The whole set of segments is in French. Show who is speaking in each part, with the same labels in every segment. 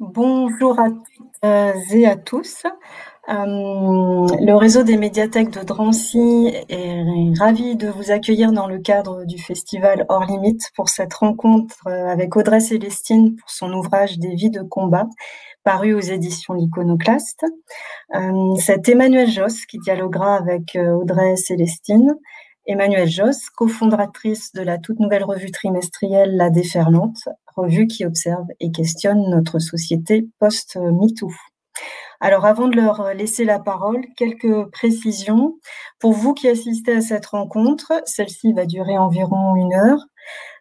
Speaker 1: Bonjour à toutes et à tous. Euh, le réseau des médiathèques de Drancy est ravi de vous accueillir dans le cadre du festival Hors Limite pour cette rencontre avec Audrey Célestine pour son ouvrage Des vies de combat, paru aux éditions L'Iconoclaste. Euh, c'est Emmanuel Joss qui dialoguera avec euh, Audrey Célestine. Emmanuelle Joss, cofondatrice de la toute nouvelle revue trimestrielle La Déferlante, revue qui observe et questionne notre société post-MeToo. Alors avant de leur laisser la parole, quelques précisions. Pour vous qui assistez à cette rencontre, celle-ci va durer environ une heure.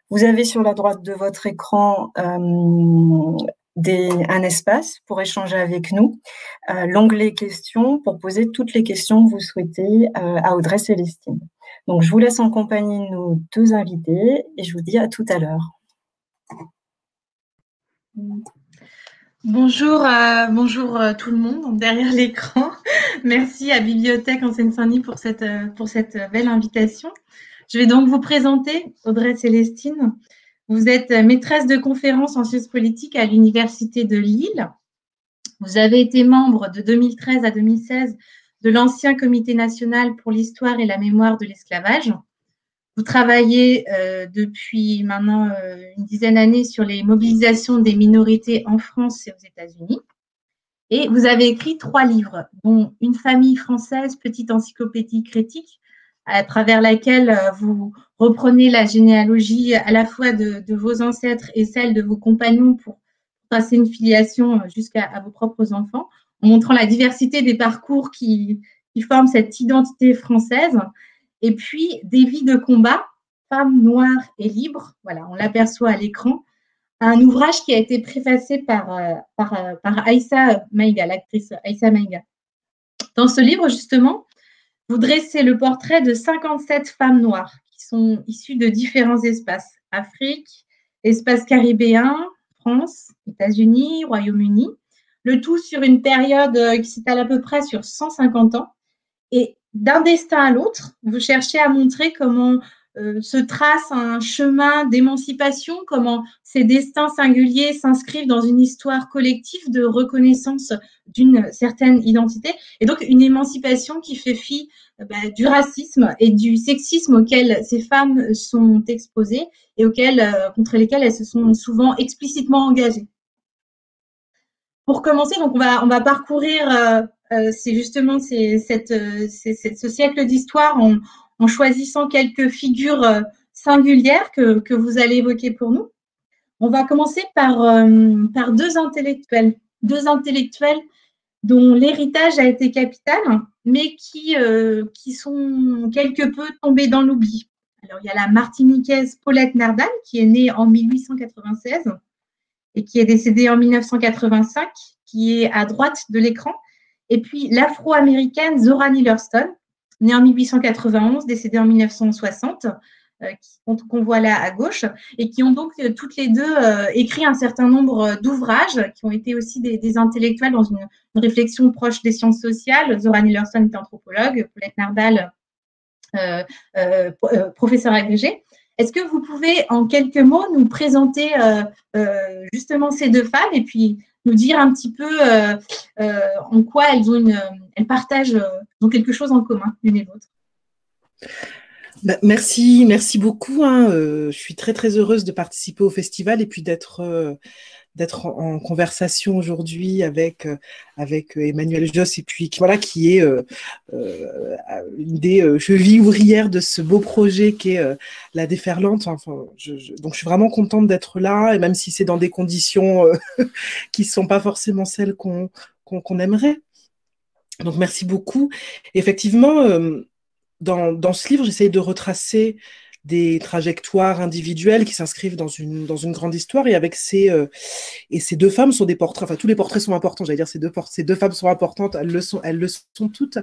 Speaker 1: Vous avez sur la droite de votre écran euh, un espace pour échanger avec nous, euh, l'onglet questions pour poser toutes les questions que vous souhaitez euh, à Audrey Célestine. Donc je vous laisse en compagnie nos deux invités et je vous dis à tout à l'heure.
Speaker 2: Bonjour, euh, bonjour euh, tout le monde derrière l'écran. Merci à Bibliothèque en Seine-Saint-Denis pour cette, euh, pour cette belle invitation. Je vais donc vous présenter Audrey Célestine. Vous êtes maîtresse de conférences en sciences politiques à l'Université de Lille. Vous avez été membre de 2013 à 2016 de l'ancien Comité national pour l'histoire et la mémoire de l'esclavage. Vous travaillez euh, depuis maintenant euh, une dizaine d'années sur les mobilisations des minorités en France et aux États-Unis. Et vous avez écrit trois livres, dont Une famille française, petite encyclopédie critique, à travers laquelle euh, vous reprenez la généalogie à la fois de, vos ancêtres et celle de vos compagnons pour passer une filiation jusqu'à vos propres enfants, montrant la diversité des parcours qui, forment cette identité française et puis, des vies de combat, femmes noires et libres, voilà, on l'aperçoit à l'écran. Un ouvrage qui a été préfacé par, euh, euh, par Aïssa Maïga, l'actrice Aïssa Maïga. Dans ce livre, justement, vous dressez le portrait de 57 femmes noires qui sont issues de différents espaces Afrique, espace caribéen, France, États-Unis, Royaume-Uni. Le tout sur une période euh, qui s'étale à peu près sur 150 ans. Et d'un destin à l'autre, vous cherchez à montrer comment euh, se trace un chemin d'émancipation, comment ces destins singuliers s'inscrivent dans une histoire collective de reconnaissance d'une certaine identité, et donc une émancipation qui fait fi euh, bah, du racisme et du sexisme auxquels ces femmes sont exposées et contre lesquels elles se sont souvent explicitement engagées. Pour commencer, donc on va, on va parcourir euh, c'est justement euh, ce siècle d'histoire en, choisissant quelques figures euh, singulières que, vous allez évoquer pour nous. On va commencer par, deux intellectuels, deux intellectuels dont l'héritage a été capital, mais qui, qui sont quelque peu tombés dans l'oubli. Alors, il y a la Martiniquaise Paulette Nardal, qui est née en 1896 et qui est décédée en 1985, qui est à droite de l'écran. Et puis l'afro-américaine Zora Neale Hurston, née en 1891, décédée en 1960, euh, qu'on voit là à gauche, et qui ont donc euh, toutes les deux euh, écrit un certain nombre d'ouvrages, qui ont été aussi des, intellectuels dans une, réflexion proche des sciences sociales. Zora Neale Hurston anthropologue, Paulette Nardal, professeur agrégé. Est-ce que vous pouvez en quelques mots nous présenter justement ces deux femmes et puis nous dire un petit peu euh, euh, en quoi elles, ont une, elles partagent euh, quelque chose en commun, l'une et l'autre?
Speaker 3: Bah, merci, merci beaucoup. Hein. je suis très très heureuse de participer au festival et puis d'être d'être en, conversation aujourd'hui avec avec Emmanuel Joss et puis voilà qui est une des chevilles ouvrières de ce beau projet qui est la déferlante. Enfin, donc je suis vraiment contente d'être là et même si c'est dans des conditions qui sont pas forcément celles qu'on qu'on aimerait. Donc merci beaucoup. Effectivement, dans, dans ce livre, j'essaye de retracer des trajectoires individuelles qui s'inscrivent dans une, dans une grande histoire. Et avec ces, euh, et ces deux femmes sont des portraits, enfin tous les portraits sont importants, j'allais dire ces deux, ces deux femmes sont importantes, elles le sont, elles le sont toutes.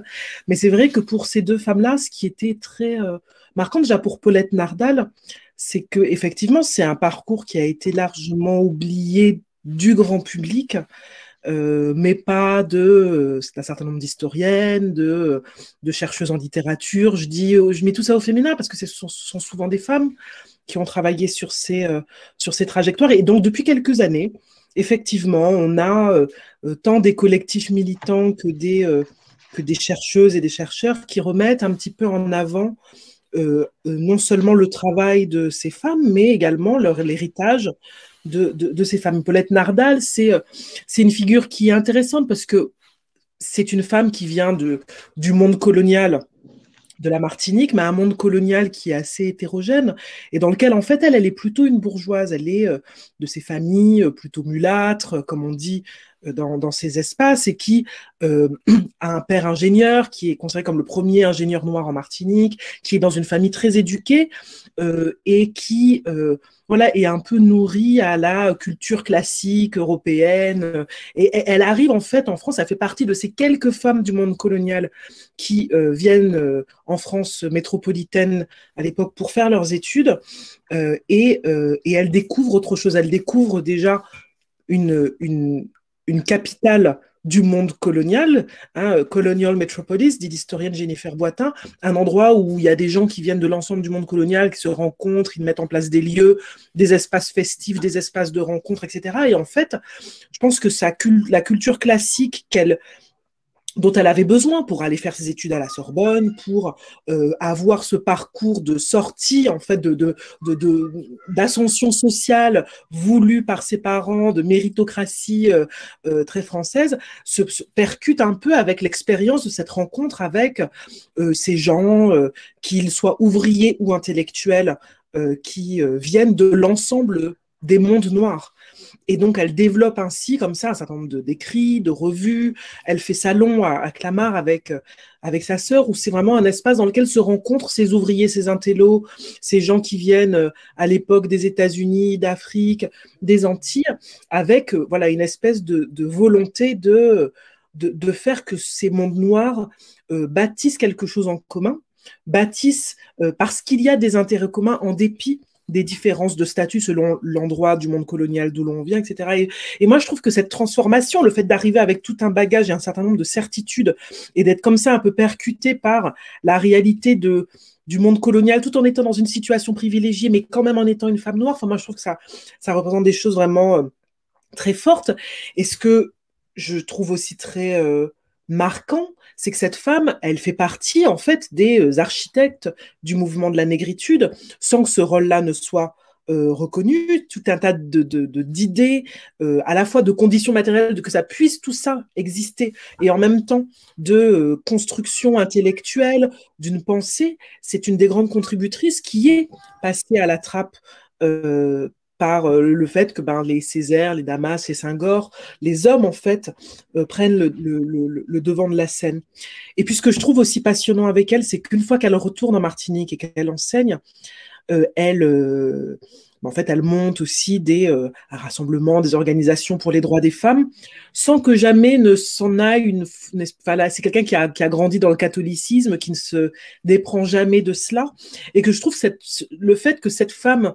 Speaker 3: Mais c'est vrai que pour ces deux femmes-là, ce qui était très euh, marquant déjà pour Paulette Nardal, c'est que effectivement c'est un parcours qui a été largement oublié du grand public. Euh, mais pas de, euh, c'est un certain nombre d'historiennes, de, de chercheuses en littérature. Je dis, euh, je mets tout ça au féminin parce que ce sont, souvent des femmes qui ont travaillé sur ces, sur ces trajectoires. Et donc, depuis quelques années, effectivement, on a tant des collectifs militants que des, que des chercheuses et des chercheurs qui remettent un petit peu en avant non seulement le travail de ces femmes, mais également leur l'héritage de, de, ces femmes. Paulette Nardal, c'est une figure qui est intéressante parce que c'est une femme qui vient de, du monde colonial de la Martinique, mais un monde colonial qui est assez hétérogène et dans lequel, en fait, elle, elle est plutôt une bourgeoise. Elle est euh, de ces familles euh, plutôt mulâtres, comme on dit euh, dans, ces espaces, et qui a un père ingénieur, qui est considéré comme le premier ingénieur noir en Martinique, qui est dans une famille très éduquée et qui voilà, est un peu nourrie à la culture classique européenne. Et, elle arrive en fait en France, elle fait partie de ces quelques femmes du monde colonial qui euh, viennent euh, en France métropolitaine à l'époque pour faire leurs études. Euh, et, et, elle découvre autre chose. Elle découvre déjà une, une capitale du monde colonial, hein, Colonial Metropolis, dit l'historienne Jennifer Boitin, un endroit où il y a des gens qui viennent de l'ensemble du monde colonial, qui se rencontrent, ils mettent en place des lieux, des espaces festifs, des espaces de rencontres, etc. Et en fait, je pense que la culture classique qu'elle dont elle avait besoin pour aller faire ses études à la Sorbonne, pour euh, avoir ce parcours de sortie en fait d'ascension sociale voulue par ses parents, de méritocratie euh, euh, très française, se, percute un peu avec l'expérience de cette rencontre avec ces gens, qu'ils soient ouvriers ou intellectuels, qui viennent de l'ensemble des mondes noirs. Et donc, elle développe ainsi, comme ça, un certain nombre d'écrits, de, revues. Elle fait salon à, Clamart avec, euh, avec sa sœur, où c'est vraiment un espace dans lequel se rencontrent ces ouvriers, ces intellos, ces gens qui viennent euh, à l'époque des États-Unis, d'Afrique, des Antilles, avec euh, voilà une espèce de, volonté de, de, faire que ces mondes noirs bâtissent quelque chose en commun, bâtissent parce qu'il y a des intérêts communs en dépit des différences de statut selon l'endroit du monde colonial d'où l'on vient, etc. Et, moi, je trouve que cette transformation, le fait d'arriver avec tout un bagage et un certain nombre de certitudes et d'être comme ça un peu percuté par la réalité de, du monde colonial, tout en étant dans une situation privilégiée, mais quand même en étant une femme noire, enfin, moi, je trouve que ça, ça représente des choses vraiment euh, très fortes. Et ce que je trouve aussi très euh, marquant, c'est que cette femme, elle fait partie en fait des euh, architectes du mouvement de la négritude, sans que ce rôle-là ne soit euh, reconnu, tout un tas de, d'idées, euh, à la fois de conditions matérielles, de que ça puisse tout ça exister, et en même temps de construction intellectuelle, d'une pensée, c'est une des grandes contributrices qui est passée à la trappe par euh, le fait que ben, les Césaires, les Damas, les Senghor, les hommes, en fait, euh, prennent le, devant de la scène. Et puis, ce que je trouve aussi passionnant avec elle, c'est qu'une fois qu'elle retourne en Martinique et qu'elle enseigne, euh, elle en fait, elle monte aussi des rassemblements, des organisations pour les droits des femmes, sans que jamais ne s'en aille une. Enfin, c'est quelqu'un qui a, grandi dans le catholicisme, qui ne se déprend jamais de cela, et que je trouve le fait que cette femme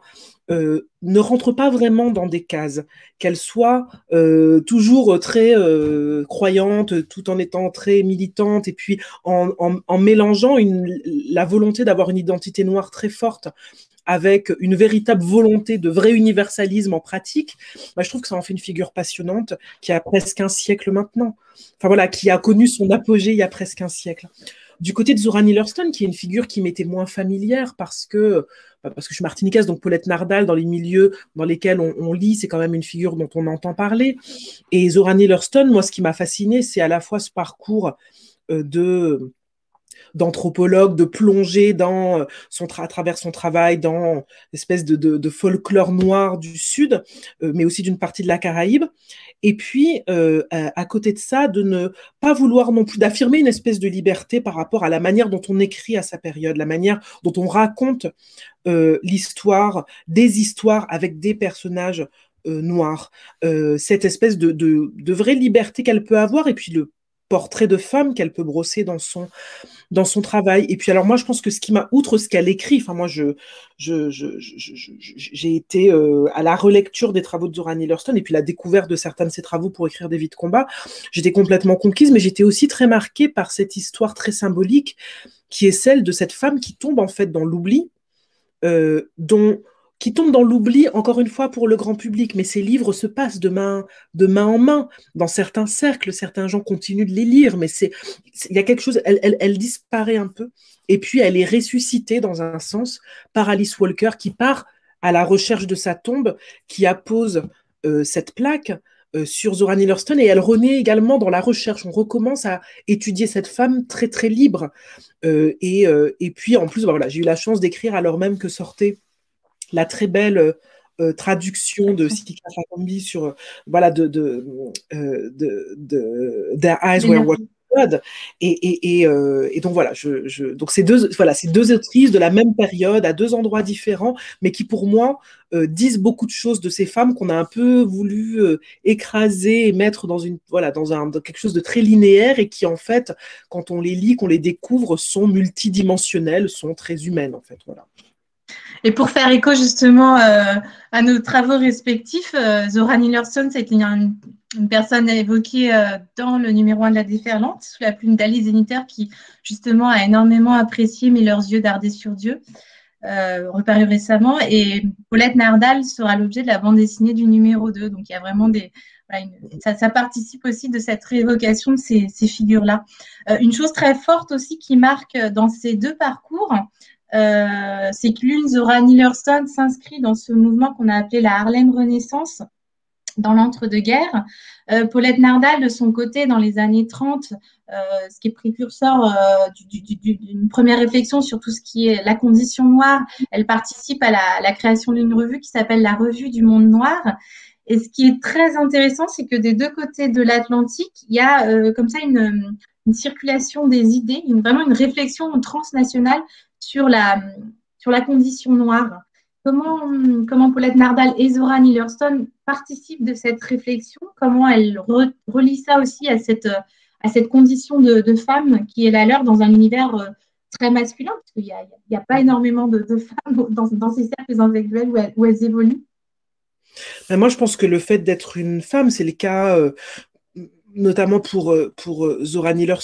Speaker 3: euh, ne rentre pas vraiment dans des cases, qu'elle soit euh, toujours très euh, croyante, tout en étant très militante, et puis en, mélangeant la volonté d'avoir une identité noire très forte avec une véritable volonté de vrai universalisme en pratique, bah, je trouve que ça en fait une figure passionnante qui a presque un siècle maintenant. Enfin voilà, qui a connu son apogée il y a presque un siècle. Du côté de Zora Neale qui est une figure qui m'était moins familière parce que bah, parce que je suis martiniquaise, donc Paulette Nardal, dans les milieux dans lesquels on, lit, c'est quand même une figure dont on entend parler. Et Zora Neale moi, ce qui m'a fasciné, c'est à la fois ce parcours euh, de d'anthropologue, de plonger dans euh, son à travers son travail dans l'espèce de, de, folklore noir du Sud, euh, mais aussi d'une partie de la Caraïbe. Et puis, euh, à, côté de ça, de ne pas vouloir non plus d'affirmer une espèce de liberté par rapport à la manière dont on écrit à sa période, la manière dont on raconte l'histoire, des histoires avec des personnages noirs, cette espèce de, de, de vraie liberté qu'elle peut avoir, et puis le portrait de femme qu'elle peut brosser dans son, dans son travail. Et puis alors moi, je pense que ce qui m'a, outre ce qu'elle écrit, enfin moi, je, j'ai je, été euh, à la relecture des travaux de Zora Neale et puis la découverte de certains de ses travaux pour écrire des vies de combat. J'étais complètement conquise, mais j'étais aussi très marquée par cette histoire très symbolique qui est celle de cette femme qui tombe en fait dans l'oubli, euh, dont qui tombent dans l'oubli, encore une fois, pour le grand public. Mais ces livres se passent de main, de en main. Dans certains cercles, certains gens continuent de les lire, mais c'est, il y a quelque chose, elle, disparaît un peu. Et puis, elle est ressuscitée, dans un sens, par Alice Walker, qui part à la recherche de sa tombe, qui appose euh, cette plaque euh, sur Zora Neale Hurston, et elle renaît également dans la recherche. On recommence à étudier cette femme très, très libre. Euh, et, et, puis, en plus, bah, voilà, j'ai eu la chance d'écrire alors même que sortait la très belle euh, euh, traduction de Siki Fakambi sur euh, voilà de de, de, Their Eyes Were What et, et, et, et, donc voilà, je, je, donc ces deux, voilà, ces deux autrices de la même période, à deux endroits différents, mais qui pour moi disent beaucoup de choses de ces femmes qu'on a un peu voulu écraser et mettre dans une, voilà, dans un dans quelque chose de très linéaire et qui en fait, quand on les lit, qu'on les découvre, sont multidimensionnelles, sont très humaines en fait, voilà.
Speaker 2: Et pour faire écho justement euh, à nos travaux respectifs, euh, Zora Neale c'était une, personne évoquée euh, dans le numéro 1 de la déferlante, sous la plume d'Alice Zeniter, qui justement a énormément apprécié Mais leurs yeux dardés sur Dieu, reparu récemment. Et Paulette Nardal sera l'objet de la bande dessinée du numéro 2. Donc il y a vraiment des. ça, participe aussi de cette réévocation de ces, figures-là. une chose très forte aussi qui marque dans ces deux parcours, c'est que l'une, Zora Neale s'inscrit dans ce mouvement qu'on a appelé la Harlem Renaissance dans l'entre-deux-guerres. Euh, Paulette Nardal, de son côté, dans les années 30, euh, ce qui est précurseur d'une première réflexion sur tout ce qui est la condition noire, elle participe à la, création d'une revue qui s'appelle la Revue du Monde Noir. Et ce qui est très intéressant, c'est que des deux côtés de l'Atlantique, il y a comme ça une, circulation des idées, vraiment une réflexion transnationale sur la, sur la condition noire. Comment, comment Paulette Nardal et Zora Neale participent de cette réflexion? Comment elles relient ça aussi à cette, à cette condition de, de, femme qui est la leur dans un univers euh, très masculin? Parce qu'il n'y a, a, pas énormément de, femmes dans, dans, ces cercles intellectuels où elles, où elles évoluent.
Speaker 3: Ben, moi, je pense que le fait d'être une femme, c'est le cas euh, notamment pour, euh, pour euh, Zora Neale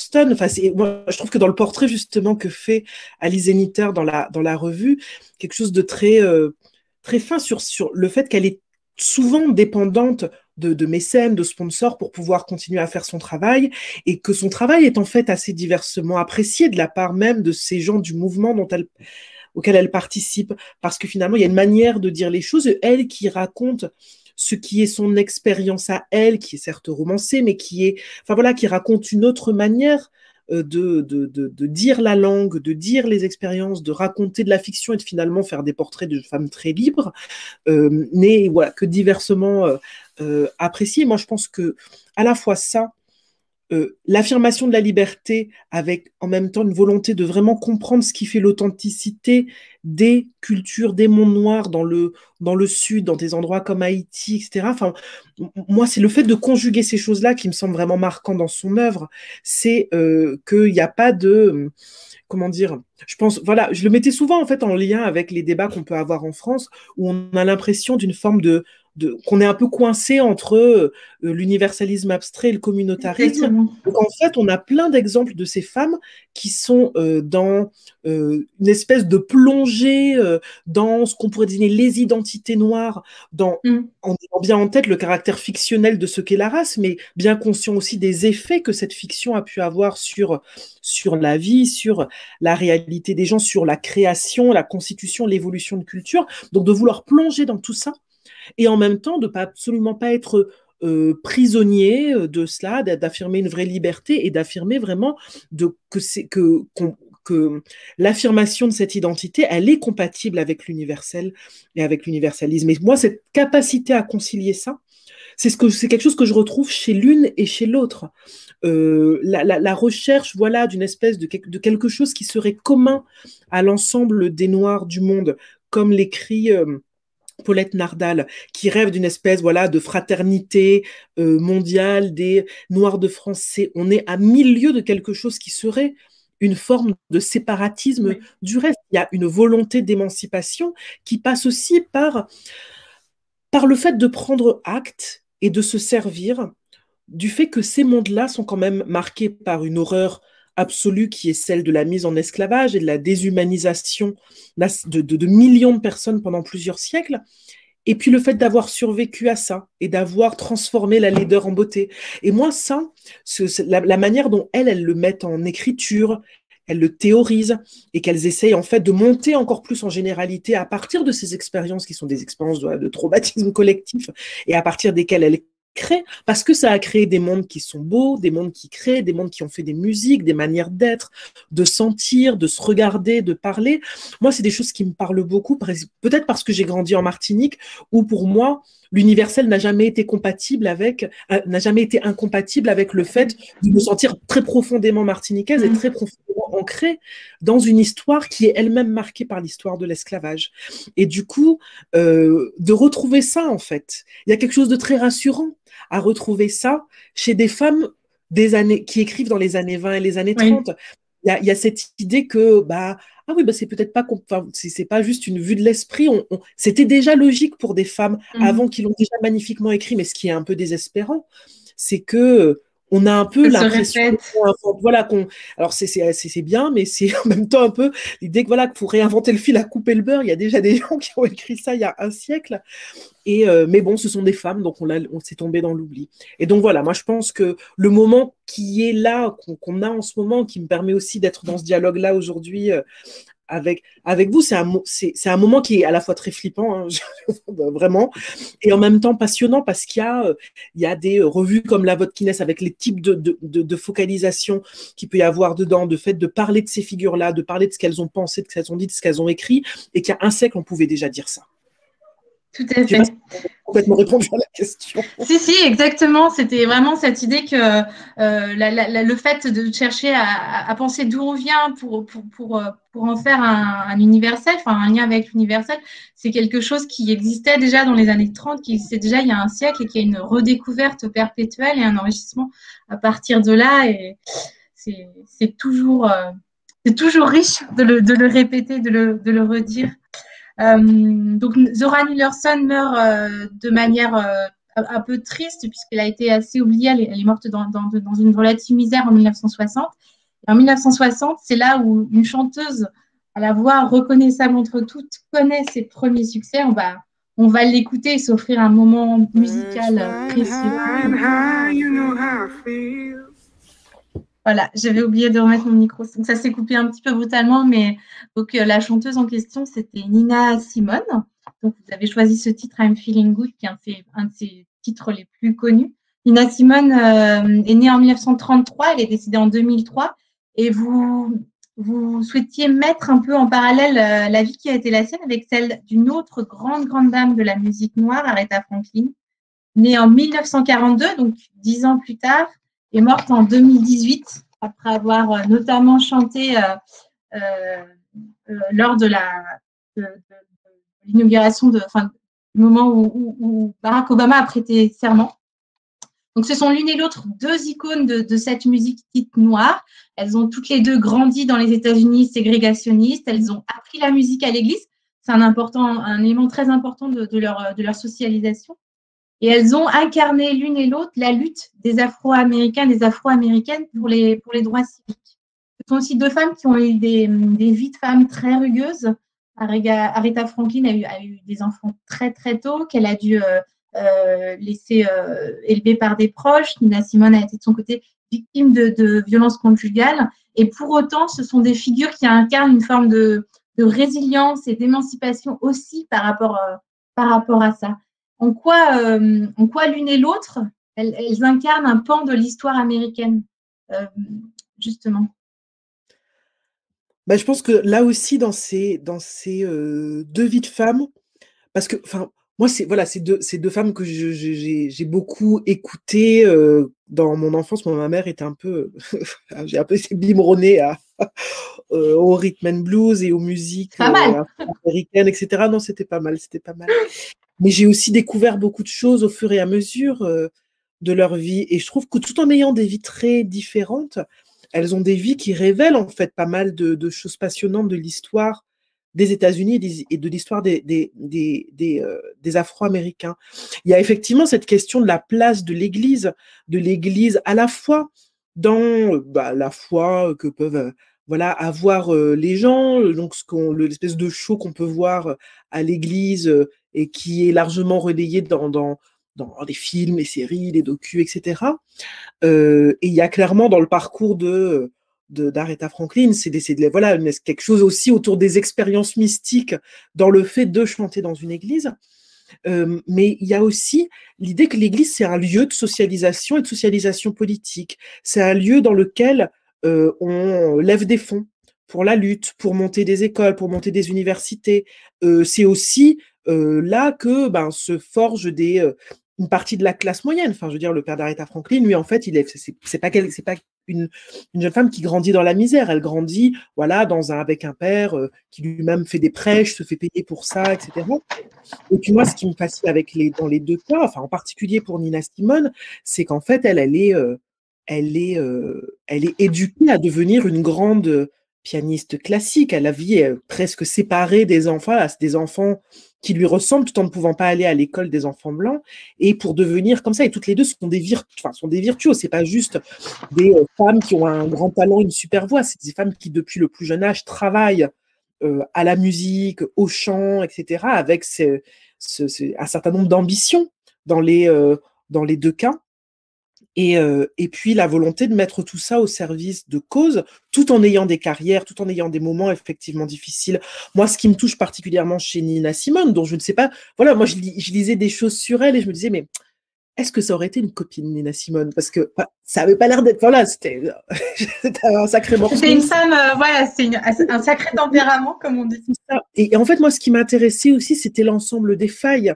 Speaker 3: moi, je trouve que dans le portrait justement que fait Alice Zeniter dans la, dans la revue, quelque chose de très, euh, très fin sur, sur le fait qu'elle est souvent dépendante de, de, mécènes, de sponsors pour pouvoir continuer à faire son travail et que son travail est en fait assez diversement apprécié de la part même de ces gens du mouvement dont elle, auquel elle participe. Parce que finalement il y a une manière de dire les choses, elle qui raconte ce qui est son expérience à elle, qui est certes romancée, mais qui est, voilà, qui raconte une autre manière euh, de, dire la langue, de dire les expériences, de raconter de la fiction et de finalement faire des portraits de femmes très libres, euh, mais voilà, que diversement euh, euh. Moi, je pense que à la fois ça, euh, l'affirmation de la liberté avec en même temps une volonté de vraiment comprendre ce qui fait l'authenticité des cultures, des mondes noirs dans le, sud, dans des endroits comme Haïti, etc. Moi, c'est le fait de conjuguer ces choses-là qui me semble vraiment marquant dans son œuvre. C'est euh, qu'il n'y a pas de comment dire, je pense, voilà, je le mettais souvent en fait en lien avec les débats qu'on peut avoir en France, où on a l'impression d'une forme de, qu'on est un peu coincé entre euh, l'universalisme abstrait et le communautarisme. Donc en fait, on a plein d'exemples de ces femmes qui sont euh, dans euh, une espèce de plongée dans ce qu'on pourrait désigner les identités noires, dans, mm. en ayant bien en tête le caractère fictionnel de ce qu'est la race, mais bien conscient aussi des effets que cette fiction a pu avoir sur, sur la vie, sur la réalité des gens, sur la création, la constitution, l'évolution de culture. Donc de vouloir plonger dans tout ça et en même temps de pas absolument pas être euh, prisonnier euh, de cela, d'affirmer une vraie liberté et d'affirmer vraiment de, que, que, que l'affirmation de cette identité, elle est compatible avec l'universel et avec l'universalisme. Et moi, cette capacité à concilier ça, c'est ce que quelque chose que je retrouve chez l'une et chez l'autre. Euh, la, la, recherche, voilà, d'une espèce de, de, quelque chose qui serait commun à l'ensemble des Noirs du monde, comme l'écrit Paulette Nardal, qui rêve d'une espèce voilà de fraternité euh, mondiale des Noirs de France. On est à milieu de quelque chose qui serait une forme de séparatisme du reste. Il y a une volonté d'émancipation qui passe aussi par, par le fait de prendre acte et de se servir du fait que ces mondes-là sont quand même marqués par une horreur absolue qui est celle de la mise en esclavage et de la déshumanisation de millions de personnes pendant plusieurs siècles. Et puis le fait d'avoir survécu à ça et d'avoir transformé la laideur en beauté. Et moi, ça, la, manière dont elles, elles le mettent en écriture, elles le théorisent et qu'elles essayent en fait de monter encore plus en généralité à partir de ces expériences qui sont des expériences de, de traumatisme collectif et à partir desquelles elles crée, parce que ça a créé des mondes qui sont beaux, des mondes qui créent, des mondes qui ont fait des musiques, des manières d'être, de sentir, de se regarder, de parler. Moi, c'est des choses qui me parlent beaucoup, peut-être parce que j'ai grandi en Martinique, où pour moi, l'universel n'a jamais été compatible avec, euh, n'a jamais été incompatible avec le fait de me sentir très profondément martiniquaise et mmh. très profondément ancrée dans une histoire qui est elle-même marquée par l'histoire de l'esclavage. Et du coup, euh, de retrouver ça, en fait, il y a quelque chose de très rassurant à retrouver ça chez des femmes des années, qui écrivent dans les années 20 et les années 30. Il y, a, cette idée que bah ah oui bah c'est peut-être pas enfin, c'est pas juste une vue de l'esprit on, c'était déjà logique pour des femmes mmh. avant qu'ils l'ont déjà magnifiquement écrit mais ce qui est un peu désespérant c'est que on a un peu l'impression voilà qu'on alors c'est bien mais c'est en même temps un peu l'idée que voilà qu'il faut réinventer le fil à couper le beurre il y a déjà des gens qui ont écrit ça il y a un siècle. Et euh, mais bon ce sont des femmes donc on, on s'est tombé dans l'oubli. Et donc voilà moi je pense que le moment qui est là qu'on a en ce moment qui me permet aussi d'être dans ce dialogue là aujourd'hui euh, avec, vous. C'est un, moment qui est à la fois très flippant, hein, vraiment, et en même temps passionnant parce qu'il y a, euh, des euh, revues comme la Vote Kines avec les types de, de, de, focalisation qu'il peut y avoir dedans, de fait de parler de ces figures-là, de parler de ce qu'elles ont pensé, de ce qu'elles ont dit, de ce qu'elles ont écrit, et qu'il y a un siècle, on pouvait déjà dire ça.
Speaker 2: Tout à fait.
Speaker 3: complètement répondu à la question.
Speaker 2: Si, si, exactement. C'était vraiment cette idée que euh, le fait de chercher à, penser d'où on vient pour, pour, pour, euh, pour en faire un, universel, enfin un lien avec l'universel, c'est quelque chose qui existait déjà dans les années 30, qui existait déjà il y a un siècle et qui a une redécouverte perpétuelle et un enrichissement à partir de là. Et c'est toujours, euh, c'est toujours riche de le, de le répéter, de le, de le redire. Euh, donc Zora Neale meurt euh, de manière euh, un peu triste puisqu'elle a été assez oubliée. Elle est, morte dans, une relative misère en 1960. en 1960, c'est là où une chanteuse à la voix reconnaissable entre toutes connaît ses premiers succès. On va, on va l'écouter et s'offrir un moment musical précieux. Voilà, j'avais oublié de remettre mon micro. Donc ça s'est coupé un petit peu brutalement, mais donc euh, la chanteuse en question, c'était Nina Simone. Donc vous avez choisi ce titre I'm Feeling Good, qui est un de ses, titres les plus connus. Nina Simone euh, est née en 1933, elle est décédée en 2003, et vous vous souhaitiez mettre un peu en parallèle euh, la vie qui a été la sienne avec celle d'une autre grande grande dame de la musique noire, Aretha Franklin, née en 1942, donc dix ans plus tard, est morte en 2018 après avoir euh, notamment chanté euh, euh, lors de la l'inauguration de, enfin, du moment où, Barack Obama a prêté serment. Donc, ce sont l'une et l'autre deux icônes de, cette musique dite noire. Elles ont toutes les deux grandi dans les États-Unis ségrégationnistes. Elles ont appris la musique à l'église. C'est un important, un élément très important de, leur, de leur socialisation. Et elles ont incarné l'une et l'autre la lutte des Afro-Américains, des Afro-Américaines pour les, droits civiques. Ce sont aussi deux femmes qui ont eu des, vies de femmes très rugueuses. Aretha Franklin a eu, des enfants très très tôt, qu'elle a dû euh, euh, laisser euh, élever par des proches. Nina Simone a été de son côté victime de, de violences conjugales. Et pour autant, ce sont des figures qui incarnent une forme de, résilience et d'émancipation aussi par rapport, par rapport à ça en quoi, euh, en quoi l'une et l'autre, elles, incarnent un pan de l'histoire américaine, euh, justement.
Speaker 3: Bah, je pense que là aussi, dans ces, dans ces euh, deux vies de femmes, parce que, enfin, moi, c'est voilà, c'est deux, deux femmes que j'ai beaucoup écoutées dans mon enfance. Moi, ma mère était un peu, j'ai un peu biberonnée à, au rhythm and blues et aux musiques américaines, etc. Non, c'était pas mal, c'était pas mal. Mais j'ai aussi découvert beaucoup de choses au fur et à mesure euh, de leur vie. Et je trouve que tout en ayant des vies très différentes, elles ont des vies qui révèlent en fait pas mal de, choses passionnantes de l'histoire des États-Unis et de l'histoire des, des, des, euh, des Afro-Américains. Il y a effectivement cette question de la place de l'Église, de l'Église à la fois dans bah, la foi que peuvent voilà, avoir les gens, donc ce qu'on, l'espèce de show qu'on peut voir à l'église et qui est largement relayé dans, dans, dans films, les séries, les docus, etc. et il y a clairement dans le parcours de d'Aretha Franklin, c'est voilà quelque chose aussi autour des expériences mystiques dans le fait de chanter dans une église. mais il y a aussi l'idée que l'Église, c'est un lieu de socialisation et de socialisation politique. C'est un lieu dans lequel euh, on lève des fonds pour la lutte, pour monter des écoles, pour monter des universités. Euh, c'est aussi euh, là que ben, se forge des, une partie de la classe moyenne. Enfin, je veux dire, le père d'Aretha Franklin, lui, en fait, il est, c'est, pas c'est pas une, une, jeune femme qui grandit dans la misère. Elle grandit, voilà, dans un, avec un père qui lui-même fait des prêches, se fait payer pour ça, etc. Et puis moi, ce qui me fascine avec les, dans les deux cas, enfin, en particulier pour Nina Simone, c'est qu'en fait, elle, elle est, elle est, éduquée à devenir une grande pianiste classique. Elle a vie presque séparée des enfants, des enfants qui lui ressemblent tout en ne pouvant pas aller à l'école des enfants blancs. Et pour devenir comme ça, et toutes les deux sont des, virtu enfin, sont. C'est pas juste des femmes qui ont un grand talent, une super voix. C'est des femmes qui, depuis le plus jeune âge, travaillent à la musique, au chant, etc., avec un certain nombre d'ambitions dans les deux cas. Et, et, puis la volonté de mettre tout ça au service de cause, tout en ayant des carrières, tout en ayant des moments effectivement difficiles. Moi, ce qui me touche particulièrement chez Nina Simone, dont je ne sais pas, voilà, moi je, je lisais des choses sur elle et je me disais, mais est-ce que ça aurait été une copine Nina Simone? Parce que ça avait pas l'air d'être, voilà, c'était un sacré morceau.
Speaker 2: C'est une femme, euh, voilà, c'est un sacré tempérament, comme on dit.
Speaker 3: Et, et, en fait, moi, ce qui m'intéressait aussi, c'était l'ensemble des failles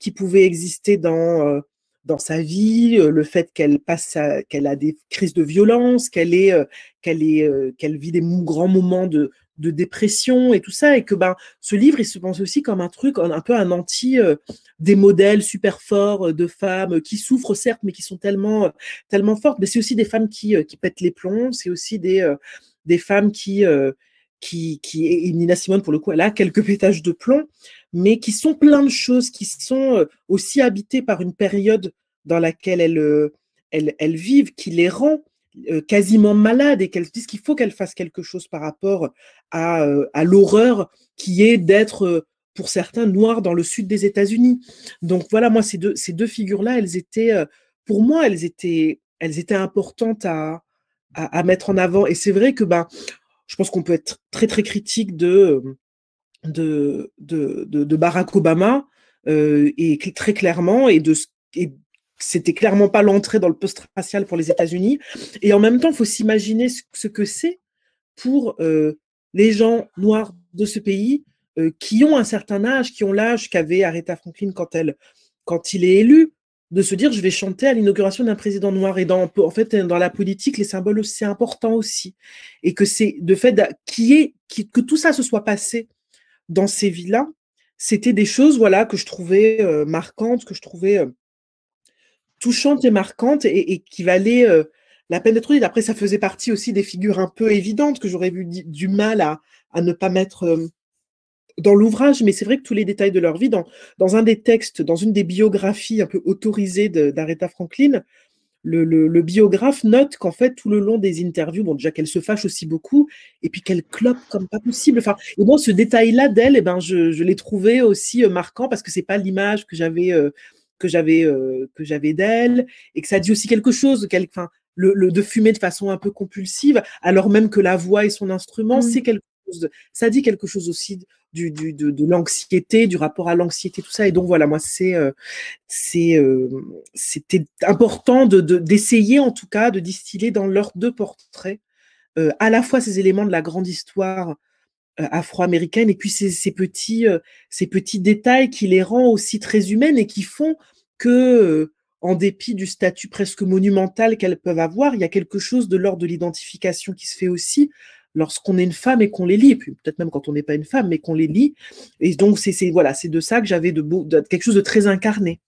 Speaker 3: qui pouvaient exister dans dans sa vie, le fait qu'elle passe, qu'elle a des crises de violence, qu'elle est, qu'elle est, qu'elle vit des grands moments de, de dépression et tout ça, et que ben ce livre, il se pense aussi comme un truc, un peu un anti des modèles super forts de femmes qui souffrent certes, mais qui sont tellement tellement fortes. Mais c'est aussi des femmes qui qui pètent les plombs, c'est aussi des des femmes qui qui, qui et Nina Simone pour le coup, elle a quelques pétages de plomb, mais qui sont plein de choses, qui sont euh, aussi habitées par une période dans laquelle elles, euh, elles, elles vivent, qui les rend euh, quasiment malades et qu'elles disent qu'il faut qu'elles fassent quelque chose par rapport à, à l'horreur qui est d'être, pour certains, noires dans le sud des États-Unis. Donc voilà, moi, ces deux, ces deux figures-là, elles étaient, pour moi, elles étaient, elles étaient importantes à, à, à mettre en avant. Et c'est vrai que, ben, je pense qu'on peut être très, très critique de de, de, de, Barack Obama euh, et très clairement et de et c'était clairement pas l'entrée dans le post-racial pour les États-Unis. Et en même temps, il faut s'imaginer ce, que c'est pour euh, les gens noirs de ce pays euh, qui ont un certain âge, qui ont l'âge qu'avait Aretha Franklin quand, elle, quand il est élu, de se dire je vais chanter à l'inauguration d'un président noir. Et dans, en fait, dans la politique, les symboles, c'est important aussi. Et que c'est de fait qui est, qui, que tout ça se soit passé dans ces villas, c'était des choses voilà que je trouvais euh, marquantes, que je trouvais euh, touchantes et marquantes et, qui valaient euh, la peine d'être dites. Après, ça faisait partie aussi des figures un peu évidentes que j'aurais eu du mal à, à, ne pas mettre dans l'ouvrage, mais c'est vrai que tous les détails de leur vie, dans, dans un des textes, dans une des biographies un peu autorisées d'Aretha Franklin, le, biographe note qu'en fait, tout le long des interviews, bon, déjà qu'elle se fâche aussi beaucoup, et puis qu'elle clope comme pas possible. Enfin, et moi, ce détail-là d'elle, eh ben, je, je l'ai trouvé aussi euh, marquant parce que c'est pas l'image que j'avais euh, que j'avais euh, que j'avais d'elle, et que ça dit aussi quelque chose, enfin, le, le, de fumer de façon un peu compulsive, alors même que la voix et son instrument, mmh. c'est quelque chose. ça dit quelque chose aussi de, l'anxiété, du rapport à l'anxiété, tout ça. Et donc voilà, moi, c'est, euh, euh, c'était important de, d'essayer en tout cas de distiller dans leurs deux portraits euh, à la fois ces éléments de la grande histoire afro-américaine et puis ces, petits, ces petits détails qui les rend aussi très humaines et qui font que en dépit du statut presque monumental qu'elles peuvent avoir, il y a quelque chose de l'ordre de l'identification qui se fait aussi lorsqu'on est une femme et qu'on les lit, et puis peut-être même quand on n'est pas une femme, mais qu'on les lit. Et donc, c'est voilà, c'est de ça que j'avais de, de, quelque chose de très incarné.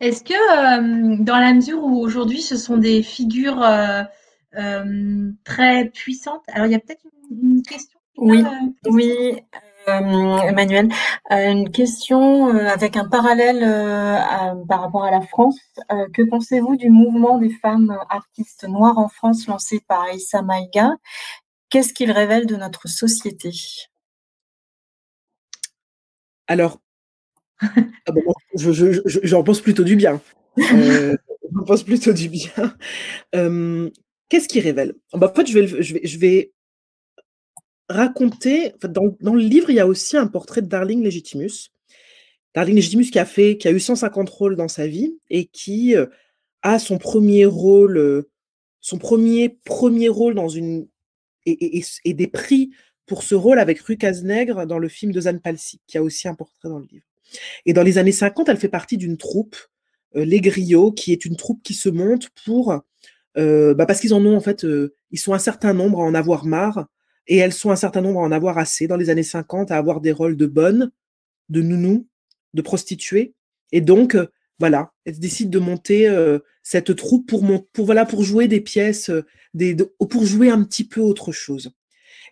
Speaker 2: Est-ce que, euh, dans la mesure où aujourd'hui, ce sont des figures euh, euh, très puissantes, alors il y a peut-être une, question
Speaker 1: Oui, oui. Emmanuel. une question avec un parallèle par rapport à la France. que pensez-vous du mouvement des femmes artistes noires en France lancé par Issa Maïga? Qu'est-ce qu'il révèle de notre société?
Speaker 3: Alors, ah ben, j'en pense plutôt du bien. Euh, j'en pense plutôt du bien. Qu'est-ce qu'il révèle? Bah, En fait, je vais, je vais, je vais raconter. dans, dans, le livre, il y a aussi un portrait de Darling Legitimus. Darling Legitimus qui a fait, qui a eu 150 rôles dans sa vie et qui euh, a son premier rôle, euh, son premier premier rôle dans une et, des prix pour ce rôle avec Rue Cazenègre dans le film de Zane Palsy, qui a aussi un portrait dans le livre. Et dans les années 50, elle fait partie d'une troupe, euh, les Griots, qui est une troupe qui se monte pour, euh, bah parce qu'ils en ont en fait, euh, ils sont un certain nombre à en avoir marre, et elles sont un certain nombre à en avoir assez dans les années 50 à avoir des rôles de bonnes, de nounous, de prostituées, et donc voilà, elles décident de monter cette troupe pour, pour, voilà, pour jouer des pièces, des, pour jouer un petit peu autre chose.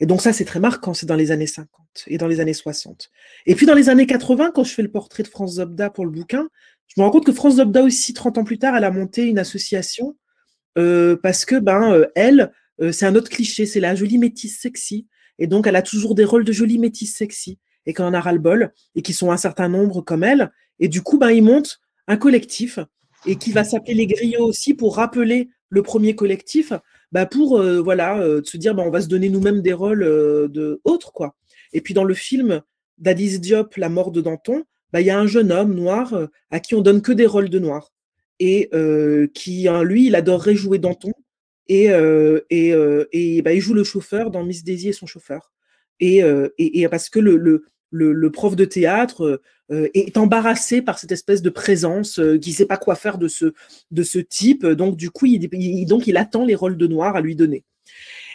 Speaker 3: Et donc ça, c'est très marquant, c'est dans les années 50 et dans les années 60. Et puis dans les années 80, quand je fais le portrait de France Zobda pour le bouquin, je me rends compte que France Zobda aussi, 30 ans plus tard, elle a monté une association euh, parce que, ben, euh, elle, euh, c'est un autre cliché, c'est la jolie métisse sexy. Et donc, elle a toujours des rôles de jolie métisse sexy et qu'on en a ras-le-bol et qui sont un certain nombre comme elle. Et du coup, ben, ils montent un collectif et qui va s'appeler les griots aussi pour rappeler le premier collectif, bah pour euh, voilà euh, se dire bah, on va se donner nous-mêmes des rôles euh, de autres quoi. Et puis dans le film d'Addis Diop, La mort de Danton, bah, il y a un jeune homme noir à qui on donne que des rôles de noir et qui hein, lui il adorerait jouer Danton et et, et bah, il joue le chauffeur dans Miss Daisy et son chauffeur et, et, et parce que le, le le, prof de théâtre euh, est embarrassé par cette espèce de présence euh, qui ne sait pas quoi faire de ce, de ce type. Donc, du coup, il, donc, il attend les rôles de noir à lui donner.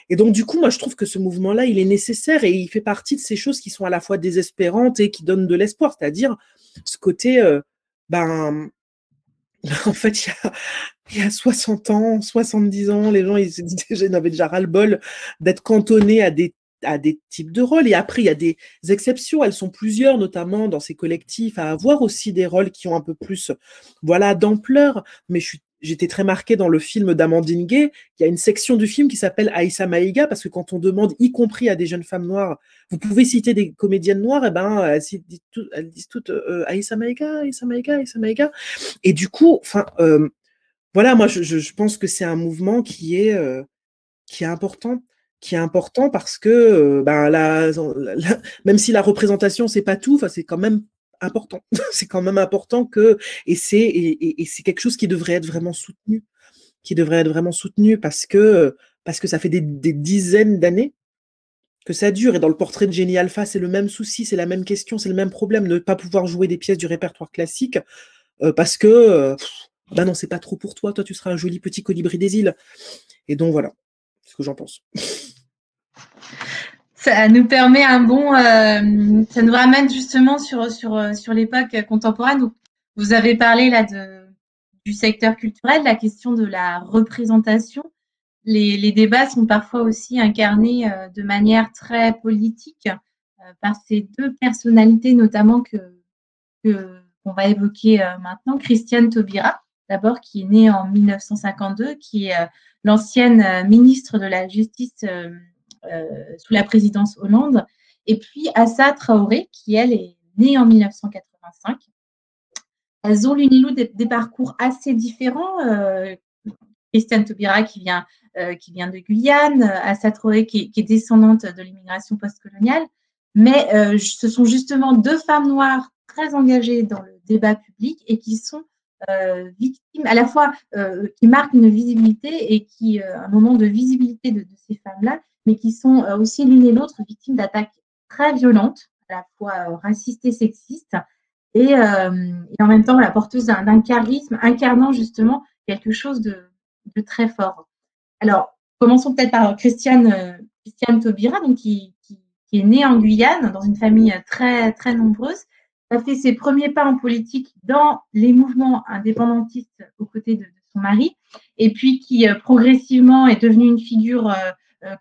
Speaker 3: Et donc, du coup, moi, je trouve que ce mouvement-là, il est nécessaire et il fait partie de ces choses qui sont à la fois désespérantes et qui donnent de l'espoir, c'est-à-dire ce côté, euh, ben, en fait, il y, a, il y a 60 ans, 70 ans, les gens, ils, avaient déjà ras-le-bol d'être cantonnés à des à des types de rôles. Et après, il y a des exceptions. Elles sont plusieurs, notamment dans ces collectifs, à avoir aussi des rôles qui ont un peu plus, voilà, d'ampleur. Mais j'étais très marquée dans le film d'Amandine Gay. Il y a une section du film qui s'appelle Aïssa Maïga, parce que quand on demande, y compris à des jeunes femmes noires, vous pouvez citer des comédiennes noires, et eh ben, elles, disent, toutes euh, Aïssa Maïga, Aïssa Maïga, Aïssa Maïga. Et du coup, enfin, euh, voilà, moi, je, pense que c'est un mouvement qui est, euh, qui est important qui est important parce que ben, la, même si la représentation c'est pas tout, c'est quand même important. c'est quand même important que et c'est et, et, quelque chose qui devrait être vraiment soutenu, qui devrait être vraiment soutenu parce que parce que ça fait des, des dizaines d'années que ça dure. Et dans le portrait de Jenny Alpha, c'est le même souci, c'est la même question, c'est le même problème, ne pas pouvoir jouer des pièces du répertoire classique parce que ben non, c'est pas trop pour toi. Toi, tu seras un joli petit colibri des îles. Et donc voilà ce que j'en pense.
Speaker 2: Ça nous permet un bon, euh, ça nous ramène justement sur sur euh, sur l'époque contemporaine. vous avez parlé là de du secteur culturel, la question de la représentation. Les, les débats sont parfois aussi incarnés euh, de manière très politique par ces deux personnalités, notamment que qu'on va évoquer maintenant. Christiane Taubira, d'abord, qui est née en 1952, qui est l'ancienne ministre de la Justice euh, sous la présidence Hollande. Et puis Assa Traoré, qui elle est née en 1985. Elles ont l'une et l'autre des, parcours assez différents. Euh, Christiane Taubira qui vient, euh, qui vient de Guyane, Assa Traoré qui, est descendante de l'immigration postcoloniale. Mais ce sont justement deux femmes noires très engagées dans le débat public et qui sont victimes, à la fois qui marquent une visibilité et qui, un moment de visibilité de ces femmes-là, mais qui sont euh, aussi l'une et l'autre victimes d'attaques très violentes, à la fois euh, racistes et sexistes, et, euh, et en même temps la porteuse d'un charisme incarnant justement quelque chose de, très fort. Alors, commençons peut-être par Christiane, Taubira, donc qui, est née en Guyane, dans une famille très, très nombreuse, a fait ses premiers pas en politique dans les mouvements indépendantistes aux côtés de, son mari, et puis qui progressivement est devenue une figure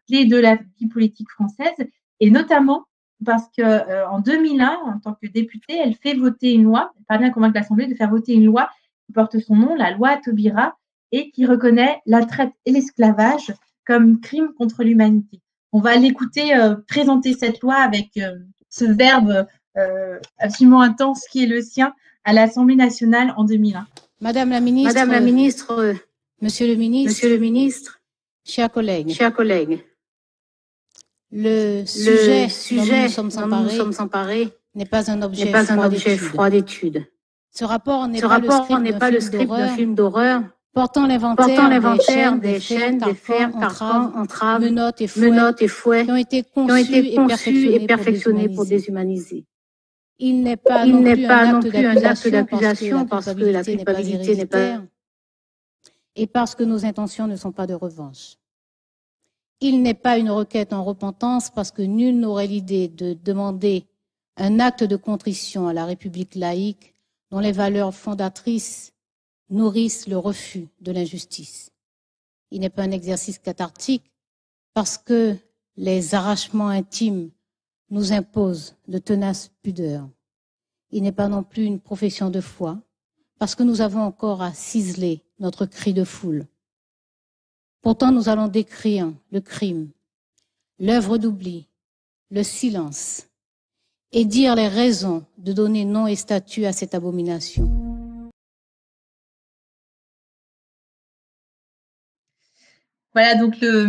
Speaker 2: clé de la vie politique française, et notamment parce que en 2001, en tant que députée, elle fait voter une loi, elle parvient à convaincre l'Assemblée de faire voter une loi qui porte son nom, la loi Taubira, et qui reconnaît la traite et l'esclavage comme crime contre l'humanité. On va l'écouter présenter cette loi avec ce verbe absolument intense qui est le sien à l'Assemblée nationale en 2001.
Speaker 4: Madame la ministre,
Speaker 5: Madame la ministre,
Speaker 4: Monsieur le ministre,
Speaker 5: Monsieur le ministre,
Speaker 4: chers collègues,
Speaker 5: chers collègues,
Speaker 4: le sujet,
Speaker 5: le sujet
Speaker 4: dont nous sommes
Speaker 5: emparés
Speaker 4: n'est pas un objet,
Speaker 5: un
Speaker 4: froid
Speaker 5: objet
Speaker 4: d'étude.
Speaker 5: froid d'étude.
Speaker 4: Ce rapport n'est pas le script d'un
Speaker 5: pas le
Speaker 4: film
Speaker 5: script d'un
Speaker 4: d'horreur
Speaker 5: film d'horreur
Speaker 4: portant l'inventaire des chaînes,
Speaker 5: des chaînes, des fers,
Speaker 4: carcans, entraves, menottes et fouets
Speaker 5: menottes et fouets
Speaker 4: qui ont été
Speaker 5: qui ont
Speaker 4: conçus
Speaker 5: été
Speaker 4: et
Speaker 5: conçus et
Speaker 4: perfectionnés,
Speaker 5: pour
Speaker 4: déshumaniser. Il n'est pas
Speaker 5: Il
Speaker 4: non plus
Speaker 5: pas
Speaker 4: un
Speaker 5: non
Speaker 4: acte
Speaker 5: plus un acte
Speaker 4: d'accusation parce que la culpabilité n'est pas
Speaker 5: héréditaire
Speaker 4: et parce que nos intentions ne sont pas de revanche. Il n'est pas une requête en repentance parce que nul n'aurait l'idée de demander un acte de contrition à la République laïque dont les valeurs fondatrices nourrissent le refus de l'injustice. Il n'est pas un exercice cathartique parce que les arrachements intimes nous imposent de tenaces pudeurs. Il n'est pas non plus une profession de foi parce que nous avons encore à ciseler notre cri de foule. Pourtant, nous allons décrire le crime, l'œuvre d'oubli, le silence, et dire les raisons de donner nom et statut à cette abomination.
Speaker 2: Voilà donc le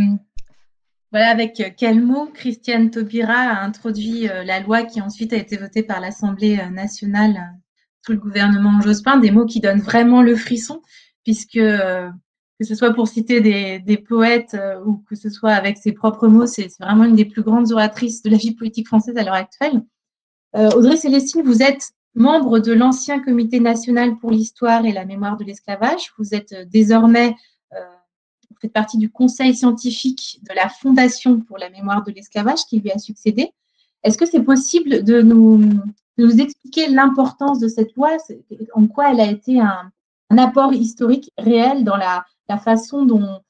Speaker 2: voilà avec quel mot Christiane Taubira a introduit euh, la loi qui ensuite a été votée par l'Assemblée nationale sous le gouvernement Jospin, des mots qui donnent vraiment le frisson, puisque euh, que ce soit pour citer des, poètes euh, ou que ce soit avec ses propres mots, c'est vraiment une des plus grandes oratrices de la vie politique française à l'heure actuelle. Euh, Audrey Célestine, vous êtes membre de l'ancien Comité national pour l'histoire et la mémoire de l'esclavage. Vous êtes désormais, euh, vous faites partie du conseil scientifique de la Fondation pour la mémoire de l'esclavage qui lui a succédé. Est-ce que c'est possible de nous, de nous expliquer l'importance de cette loi, en quoi elle a été un, un apport historique réel dans la, façon dont,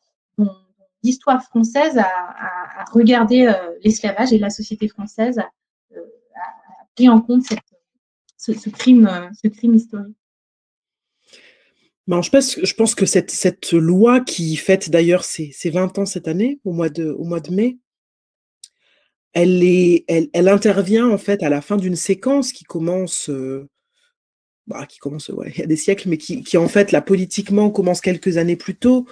Speaker 2: l'histoire française a, regardé euh, l'esclavage et la société française a, euh, a- pris en compte ce, crime, euh, ce crime historique.
Speaker 3: Je, pense, je pense que cette, loi qui fête d'ailleurs ses, ses 20 ans cette année, au mois de, mai, elle, intervient en fait à la fin d'une séquence qui commence, bah, qui commence il y a des siècles, mais qui, en fait, là, politiquement, commence quelques années plus tôt.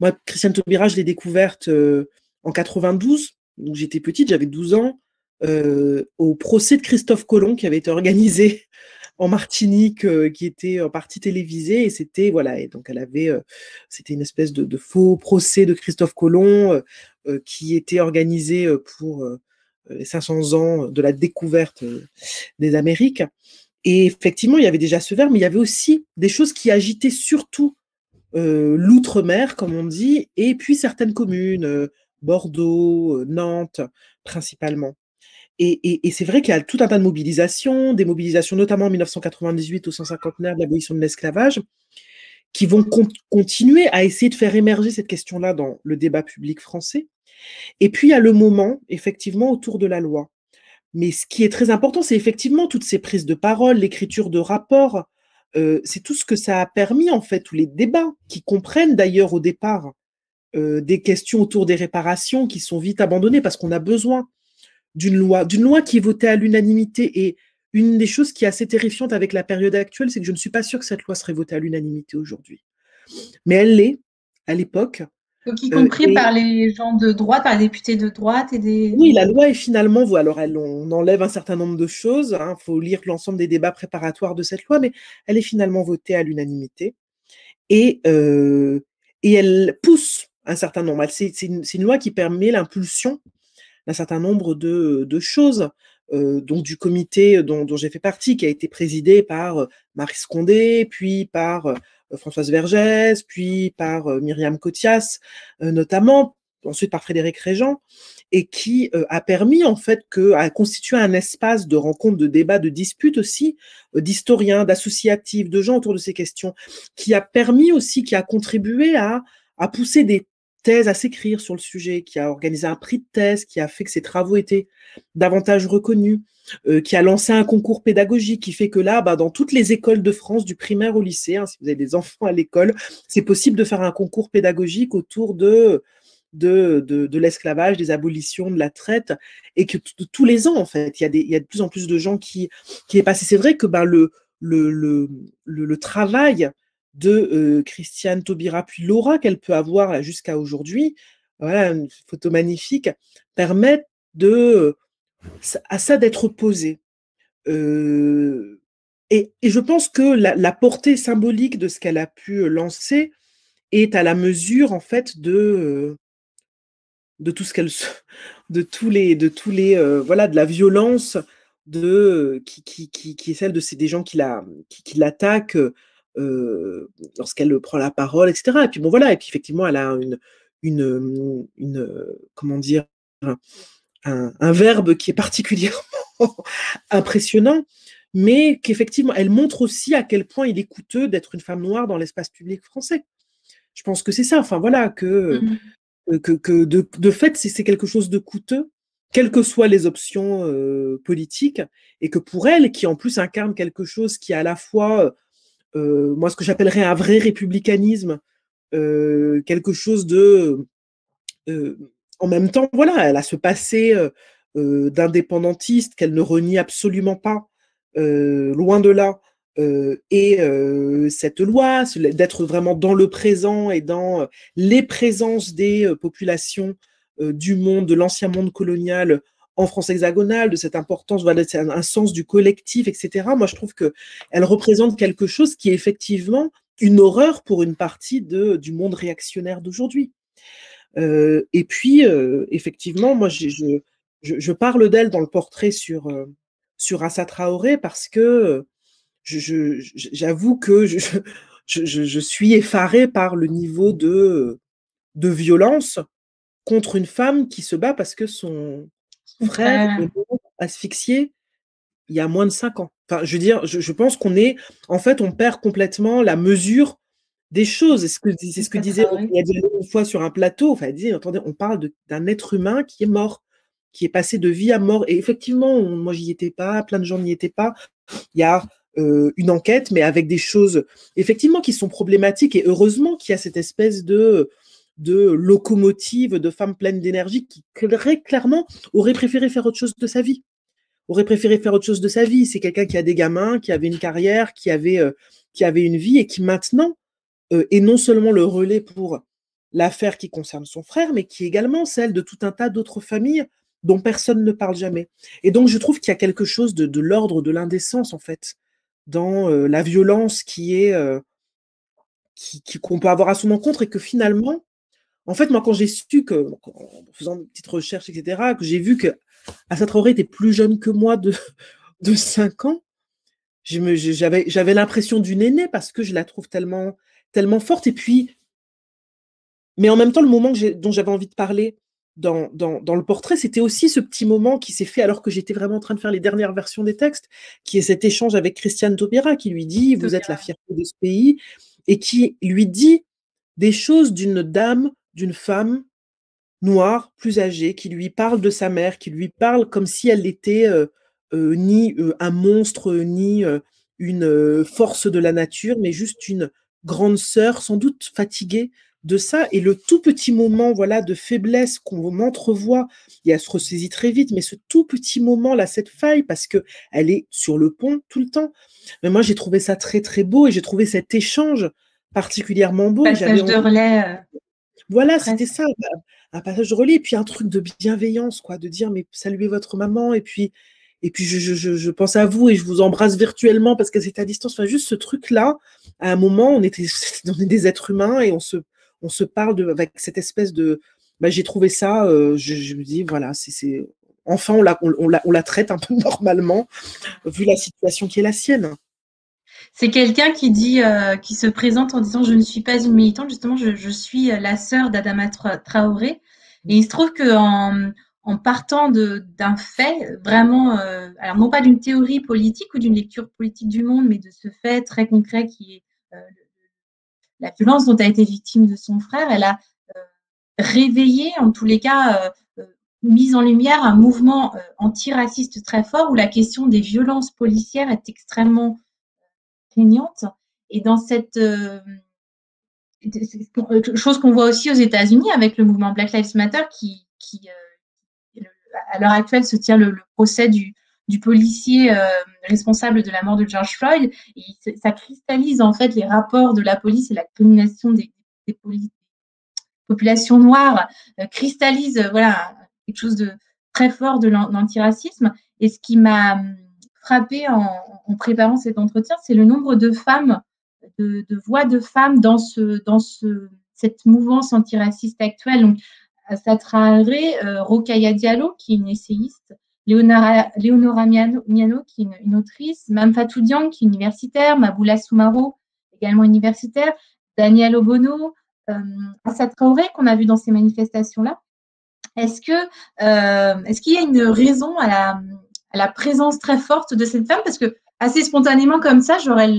Speaker 3: Moi, Christiane Taubira, je l'ai découverte euh, en 92, donc j'étais petite, j'avais 12 ans, euh, au procès de Christophe Colomb qui avait été organisé en Martinique, euh, qui était en partie télévisé, et c'était, voilà, et donc elle avait, c'était une espèce de, faux procès de Christophe Colomb qui était organisé pour les 500 ans de la découverte des Amériques. Et effectivement, il y avait déjà ce verbe, mais il y avait aussi des choses qui agitaient surtout euh, l'outre-mer, comme on dit, et puis certaines communes, euh, Bordeaux, euh, Nantes, principalement. Et, et- et c'est vrai qu'il y a tout un tas de mobilisations, des mobilisations notamment en 1998 au 150 de l'abolition de l'esclavage, qui vont con- continuer à essayer de faire émerger cette question-là dans le débat public français. Et puis il y a le moment, effectivement, autour de la loi. Mais ce qui est très important, c'est effectivement toutes ces prises de parole, l'écriture de rapports, euh, c'est tout ce que ça a permis, en fait, tous les débats qui comprennent d'ailleurs au départ euh, des questions autour des réparations qui sont vite abandonnées parce qu'on a besoin d'une loi, d'une loi qui est votée à l'unanimité. Et une des choses qui est assez terrifiante avec la période actuelle, c'est que je ne suis pas sûre que cette loi serait votée à l'unanimité aujourd'hui. Mais elle l'est à l'époque.
Speaker 2: Donc, y
Speaker 3: Euh,
Speaker 2: compris
Speaker 3: et-
Speaker 2: par les gens de droite, par les députés de droite et des.
Speaker 3: Oui, la loi est finalement, voilà, alors elle, on enlève un certain nombre de choses, il faut lire l'ensemble des débats préparatoires de cette loi, mais elle est finalement votée à l'unanimité et, euh, et elle pousse un certain nombre. C'est une, loi qui permet l'impulsion d'un certain nombre de, de choses, euh, donc du comité dont, dont j'ai fait partie, qui a été présidé par Marie Scondé, puis par Françoise Vergès, puis par euh, Myriam Cotias, euh, notamment, ensuite par Frédéric Régent, et qui euh, a permis en fait que a constitué un espace de rencontre, de débat, de dispute aussi, euh, d'historiens, d'associatifs, de gens autour de ces questions, qui a permis aussi, qui a contribué à, à pousser des thèse à s'écrire sur le sujet, qui a organisé un prix de thèse, qui a fait que ses travaux étaient davantage reconnus, euh, qui a lancé un concours pédagogique qui fait que là, bah, dans toutes les écoles de France, du primaire au lycée, hein, si vous avez des enfants à l'école, c'est possible de faire un concours pédagogique autour de de, de, l'esclavage, des abolitions, de la traite, et que tous les ans, en fait, il y, a de plus en plus de gens qui, qui est passé. C'est vrai que ben, le, le, le, le, travail de Christiane Taubira, puis Laura qu'elle peut avoir jusqu'à aujourd'hui, voilà, une photo magnifique, permet de, à ça d'être posé. Et, et, je pense que la, portée symbolique de ce qu'elle a pu lancer est à la mesure, en fait, de, de tout ce qu'elle de tous les de tous les voilà de la violence de qui, qui, qui, est celle de ces des gens qui la qui, l'attaquent euh, lorsqu'elle prend la parole etc et puis bon voilà et puis effectivement elle a une une, une comment dire un, un, verbe qui est particulièrement impressionnant mais qu'effectivement elle montre aussi à quel point il est coûteux d'être une femme noire dans l'espace public français. Je pense que c'est ça enfin voilà que mmh que, de, fait, c'est quelque chose de coûteux, quelles que soient les options euh, politiques, et que pour elle, qui en plus incarne quelque chose qui est à la fois, moi, ce que j'appellerais un vrai républicanisme, euh, quelque chose de... en même temps, voilà, elle a ce passé d'indépendantiste qu'elle ne renie absolument pas, loin de là, euh, et euh, cette loi, d'être vraiment dans le présent et dans euh, les présences des populations du monde, de l'ancien monde colonial en France hexagonale, de cette importance, voilà, un, un sens du collectif, etc. Moi, je trouve que elle représente quelque chose qui est effectivement une horreur pour une partie de, du monde réactionnaire d'aujourd'hui. et puis, effectivement, moi, je, je, je parle d'elle dans le portrait sur, sur Assa Traoré parce que j'avoue que je, suis effarée par le niveau de, de violence contre une femme qui se bat parce que son frère est asphyxié il y a moins de cinq ans. Enfin, je veux dire, je, pense qu'on est, en fait, on perd complètement la mesure des choses. C'est ce que, c'est ce que disait il y a une fois sur un plateau. Enfin, elle disait, attendez, on parle d'un être humain qui est mort, qui est passé de vie à mort. Et effectivement, moi, j'y étais pas, plein de gens n'y étaient pas. Il y a euh, une enquête, mais avec des choses effectivement qui sont problématiques. Et heureusement qu'il y a cette espèce de, de locomotive de femmes pleines d'énergie qui très clairement aurait préféré faire autre chose de sa vie. Aurait préféré faire autre chose de sa vie. C'est quelqu'un qui a des gamins, qui avait une carrière, qui avait, euh, qui avait une vie et qui maintenant euh, est non seulement le relais pour l'affaire qui concerne son frère, mais qui est également celle de tout un tas d'autres familles dont personne ne parle jamais. Et donc, je trouve qu'il y a quelque chose de, l'ordre de l'indécence, en fait, dans la violence qui est qu'on peut avoir à son encontre et que finalement, en fait, moi, quand j'ai su que, en faisant une petite recherche, etc., que j'ai vu que Assa Traoré était plus jeune que moi de, de 5 ans, j'avais, j'avais l'impression d'une aînée parce que je la trouve tellement, tellement forte. Et puis, mais en même temps, le moment dont j'avais envie de parler, dans, dans, le portrait, c'était aussi ce petit moment qui s'est fait alors que j'étais vraiment en train de faire les dernières versions des textes, qui est cet échange avec Christiane Taubira qui lui dit Vous êtes la fierté de ce pays, et qui lui dit des choses d'une dame, d'une femme noire, plus âgée, qui lui parle de sa mère, qui lui parle comme si elle était euh, euh, ni euh, un monstre, ni une force de la nature, mais juste une grande sœur, sans doute fatiguée de ça. Et le tout petit moment voilà de faiblesse qu'on entrevoit et elle se ressaisit très vite mais ce tout petit moment là cette faille parce que elle est sur le pont tout le temps. Mais moi j'ai trouvé ça très très beau et j'ai trouvé cet échange particulièrement beau
Speaker 2: passage de relais
Speaker 3: voilà c'était ça un passage de relais et puis un truc de bienveillance quoi de dire mais saluez votre maman et puis et puis je, je, je, pense à vous et je vous embrasse virtuellement parce que c'est à distance. Enfin, juste ce truc-là, à un moment, on était, on est des êtres humains et on se, on se parle de, avec cette espèce de. Bah, j'ai trouvé ça, euh, je, me dis, voilà, c'est. Enfin, on la, on, la, on la traite un peu normalement, vu la situation qui est la sienne.
Speaker 2: C'est quelqu'un qui dit, euh, qui se présente en disant je ne suis pas une militante, justement, je, suis la sœur d'Adama Traoré. Et il se trouve qu'en en partant d'un fait, vraiment, euh, alors non pas d'une théorie politique ou d'une lecture politique du monde, mais de ce fait très concret qui est la violence dont a été victime de son frère, elle a, euh, réveillé, en tous les cas, mis en lumière un mouvement antiraciste très fort où la question des violences policières est extrêmement Et dans cette chose qu'on voit aussi aux États-Unis avec le mouvement Black Lives Matter qui, qui à l'heure actuelle se tient le, procès du, policier euh, responsable de la mort de George Floyd. Et ça cristallise en fait les rapports de la police et la domination des, populations noires, euh, cristallise euh, voilà quelque chose de très fort de l'antiracisme. Et ce qui m'a hum, frappé en, préparant cet entretien, c'est le nombre de femmes, de, voix de femmes dans ce dans ce cette mouvance antiraciste actuelle. Donc, ça Traoré, euh, Rokaya Diallo, qui est une essayiste, Léonora, Léonora Miano, qui est une, autrice, Mamfatou Diang, qui est universitaire, Maboula Soumaro, également universitaire, Daniel Obono, euh, Assa Traoré, qu'on a vu dans ces manifestations-là. Est-ce que euh, est-ce qu'il y a une raison à la, la présence très forte de cette femme Parce que assez spontanément comme ça, j'aurais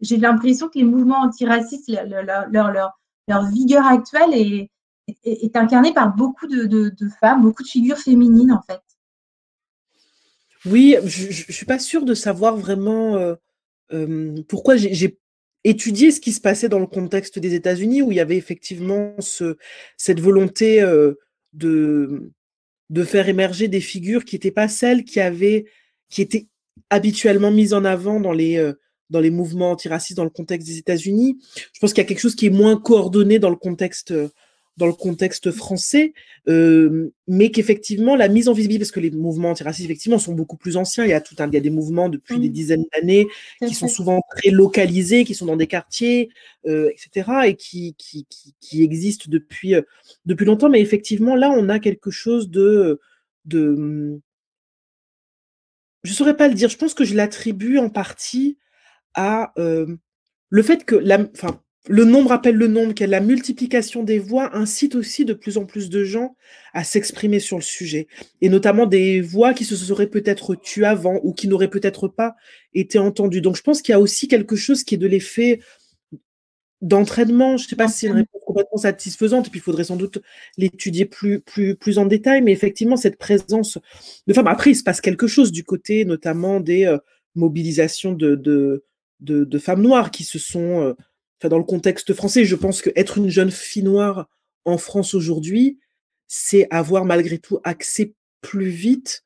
Speaker 2: j'ai l'impression que les mouvements antiracistes, leur, leur, leur, vigueur actuelle est, est, incarné par beaucoup de, femmes, beaucoup de figures féminines en fait.
Speaker 3: Oui, je ne suis pas sûre de savoir vraiment euh, euh, pourquoi j'ai étudié ce qui se passait dans le contexte des États-Unis, où il y avait effectivement ce, cette volonté euh, de, de faire émerger des figures qui n'étaient pas celles qui, étaient habituellement mises en avant dans les, dans les mouvements antiracistes dans le contexte des États-Unis. Je pense qu'il y a quelque chose qui est moins coordonné dans le contexte dans le contexte français, euh, mais qu'effectivement la mise en visibilité, parce que les mouvements antiracistes effectivement sont beaucoup plus anciens, il y a tout un, il y a des mouvements depuis des mmh. dizaines d'années qui sont souvent très localisés, qui sont dans des quartiers, euh, etc., et qui, qui, qui, existent depuis, euh, depuis longtemps, mais effectivement là on a quelque chose de, de je saurais pas le dire, je pense que je l'attribue en partie à le fait que la, enfin, le nombre appelle le nombre, que la multiplication des voix incite aussi de plus en plus de gens à s'exprimer sur le sujet, et notamment des voix qui se seraient peut-être tues avant ou qui n'auraient peut-être pas été entendues. Donc je pense qu'il y a aussi quelque chose qui est de l'effet d'entraînement. Je ne sais pas si c'est une réponse complètement satisfaisante, et puis il faudrait sans doute l'étudier plus, plus, plus en détail, mais effectivement, cette présence de femmes. Après, il se passe quelque chose du côté notamment des euh, mobilisations de, de, de, femmes noires qui se sont... Euh, dans le contexte français, je pense qu'être une jeune fille noire en France aujourd'hui, c'est avoir malgré tout accès plus vite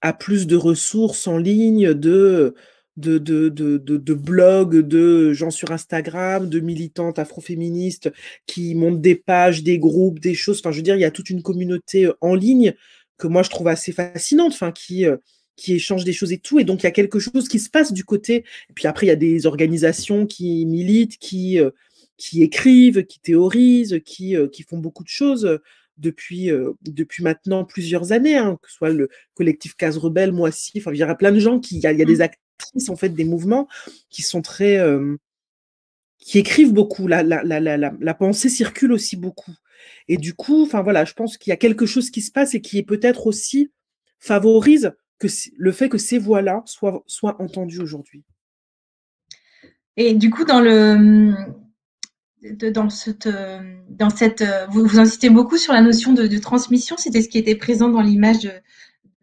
Speaker 3: à plus de ressources en ligne, de, de, de, de, de, blogs, de gens sur Instagram, de militantes afroféministes qui montent des pages, des groupes, des choses. Enfin, je veux dire, il y a toute une communauté en ligne que moi je trouve assez fascinante, enfin, qui, euh, qui échangent des choses et tout. Et donc, il y a quelque chose qui se passe du côté. Et puis après, il y a des organisations qui militent, qui, euh, qui écrivent, qui théorisent, qui, euh, qui font beaucoup de choses depuis, euh, depuis maintenant plusieurs années, hein, que ce soit le collectif Case Rebelle, moi aussi. Enfin, il y a plein de gens qui. Il y a, il y a des mmh. actrices, en fait, des mouvements qui sont très. qui écrivent beaucoup. La, la, la, la, la pensée circule aussi beaucoup. Et du coup, enfin voilà, je pense qu'il y a quelque chose qui se passe et qui est peut-être aussi favorise le fait que ces voix-là soient, entendues aujourd'hui.
Speaker 2: Et du coup, dans le dans cette, dans cette vous, vous insistez beaucoup sur la notion de, transmission. C'était ce qui était présent dans l'image de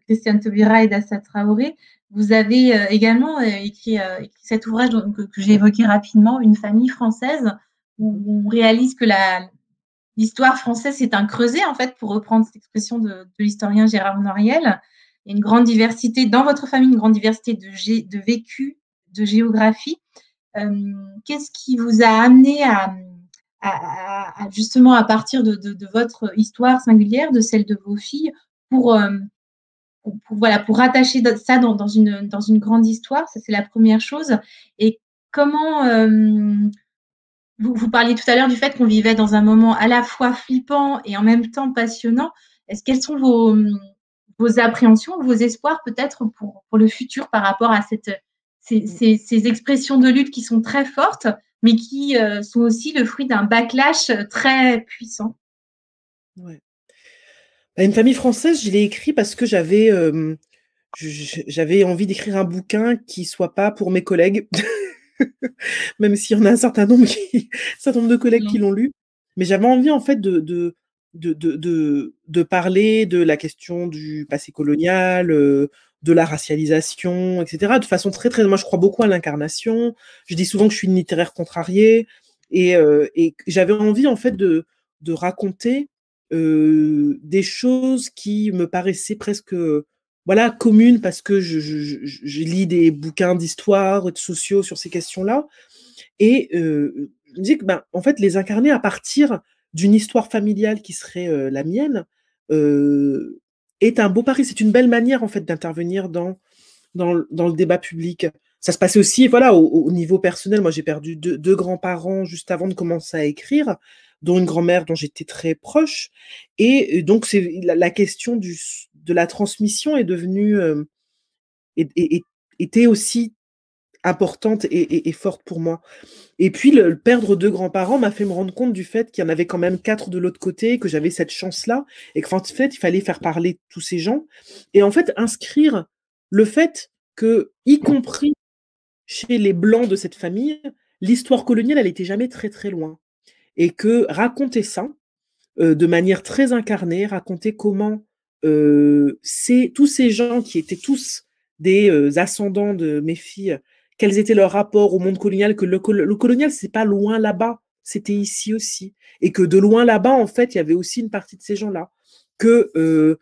Speaker 2: Christiane Taubira et d'Assa Traoré. Vous avez euh, également euh, écrit, euh, écrit, cet ouvrage que, j'ai évoqué rapidement, Une famille française, où on réalise que l'histoire française c'est un creuset, en fait, pour reprendre cette expression de, de l'historien Gérard Noriel une grande diversité dans votre famille, une grande diversité de, de vécu, de géographie. Euh, qu'est-ce qui vous a amené à, justement à partir de, votre histoire singulière, de celle de vos filles, pour, euh, voilà, pour rattacher ça dans, une, dans une grande histoire? Ça, c'est la première chose. Et comment euh, vous, vous parliez tout à l'heure du fait qu'on vivait dans un moment à la fois flippant et en même temps passionnant. Est-ce quels sont vos vos appréhensions, vos espoirs peut-être pour, pour, le futur par rapport à cette, ces, ces, expressions de lutte qui sont très fortes, mais qui euh, sont aussi le fruit d'un backlash très puissant.
Speaker 3: Ouais. Bah, une famille française, je l'ai écrit parce que j'avais euh, j'avais envie d'écrire un bouquin qui soit pas pour mes collègues, même s'il y en a un certain nombre, qui, un certain nombre de collègues qui l'ont lu. Mais j'avais envie en fait de, de, de, de, de, parler de la question du passé colonial, de la racialisation, etc. De façon très, très. Moi, je crois beaucoup à l'incarnation. Je dis souvent que je suis une littéraire contrariée. Et, et j'avais envie, en fait, de, de raconter des choses qui me paraissaient presque voilà, communes parce que je, je, lis des bouquins d'histoire et de sociaux sur ces questions-là. Et je me dis que, ben, en fait, les incarner à partir d'une histoire familiale qui serait la mienne est un beau pari. C'est une belle manière, en fait, d'intervenir dans, dans, dans, le débat public. Ça se passait aussi, voilà, au, niveau personnel. Moi, j'ai perdu deux, grands-parents juste avant de commencer à écrire dont une grand-mère dont j'étais très proche. Et donc, c'est la, question du, de la transmission est devenue était aussi importante et, forte pour moi. Et puis, le, perdre deux grands-parents m'a fait me rendre compte du fait qu'il y en avait quand même quatre de l'autre côté, que j'avais cette chance-là, et qu'en fait, il fallait faire parler tous ces gens. Et en fait, inscrire le fait que, y compris chez les blancs de cette famille, l'histoire coloniale, elle n'était jamais très très loin et que raconter ça de manière très incarnée, raconter comment c'est tous ces gens qui étaient tous des ascendants de mes filles, quels étaient leurs rapports au monde colonial, que le, le colonial, c'est pas loin là-bas, c'était ici aussi, et que de loin là-bas, en fait, il y avait aussi une partie de ces gens-là, que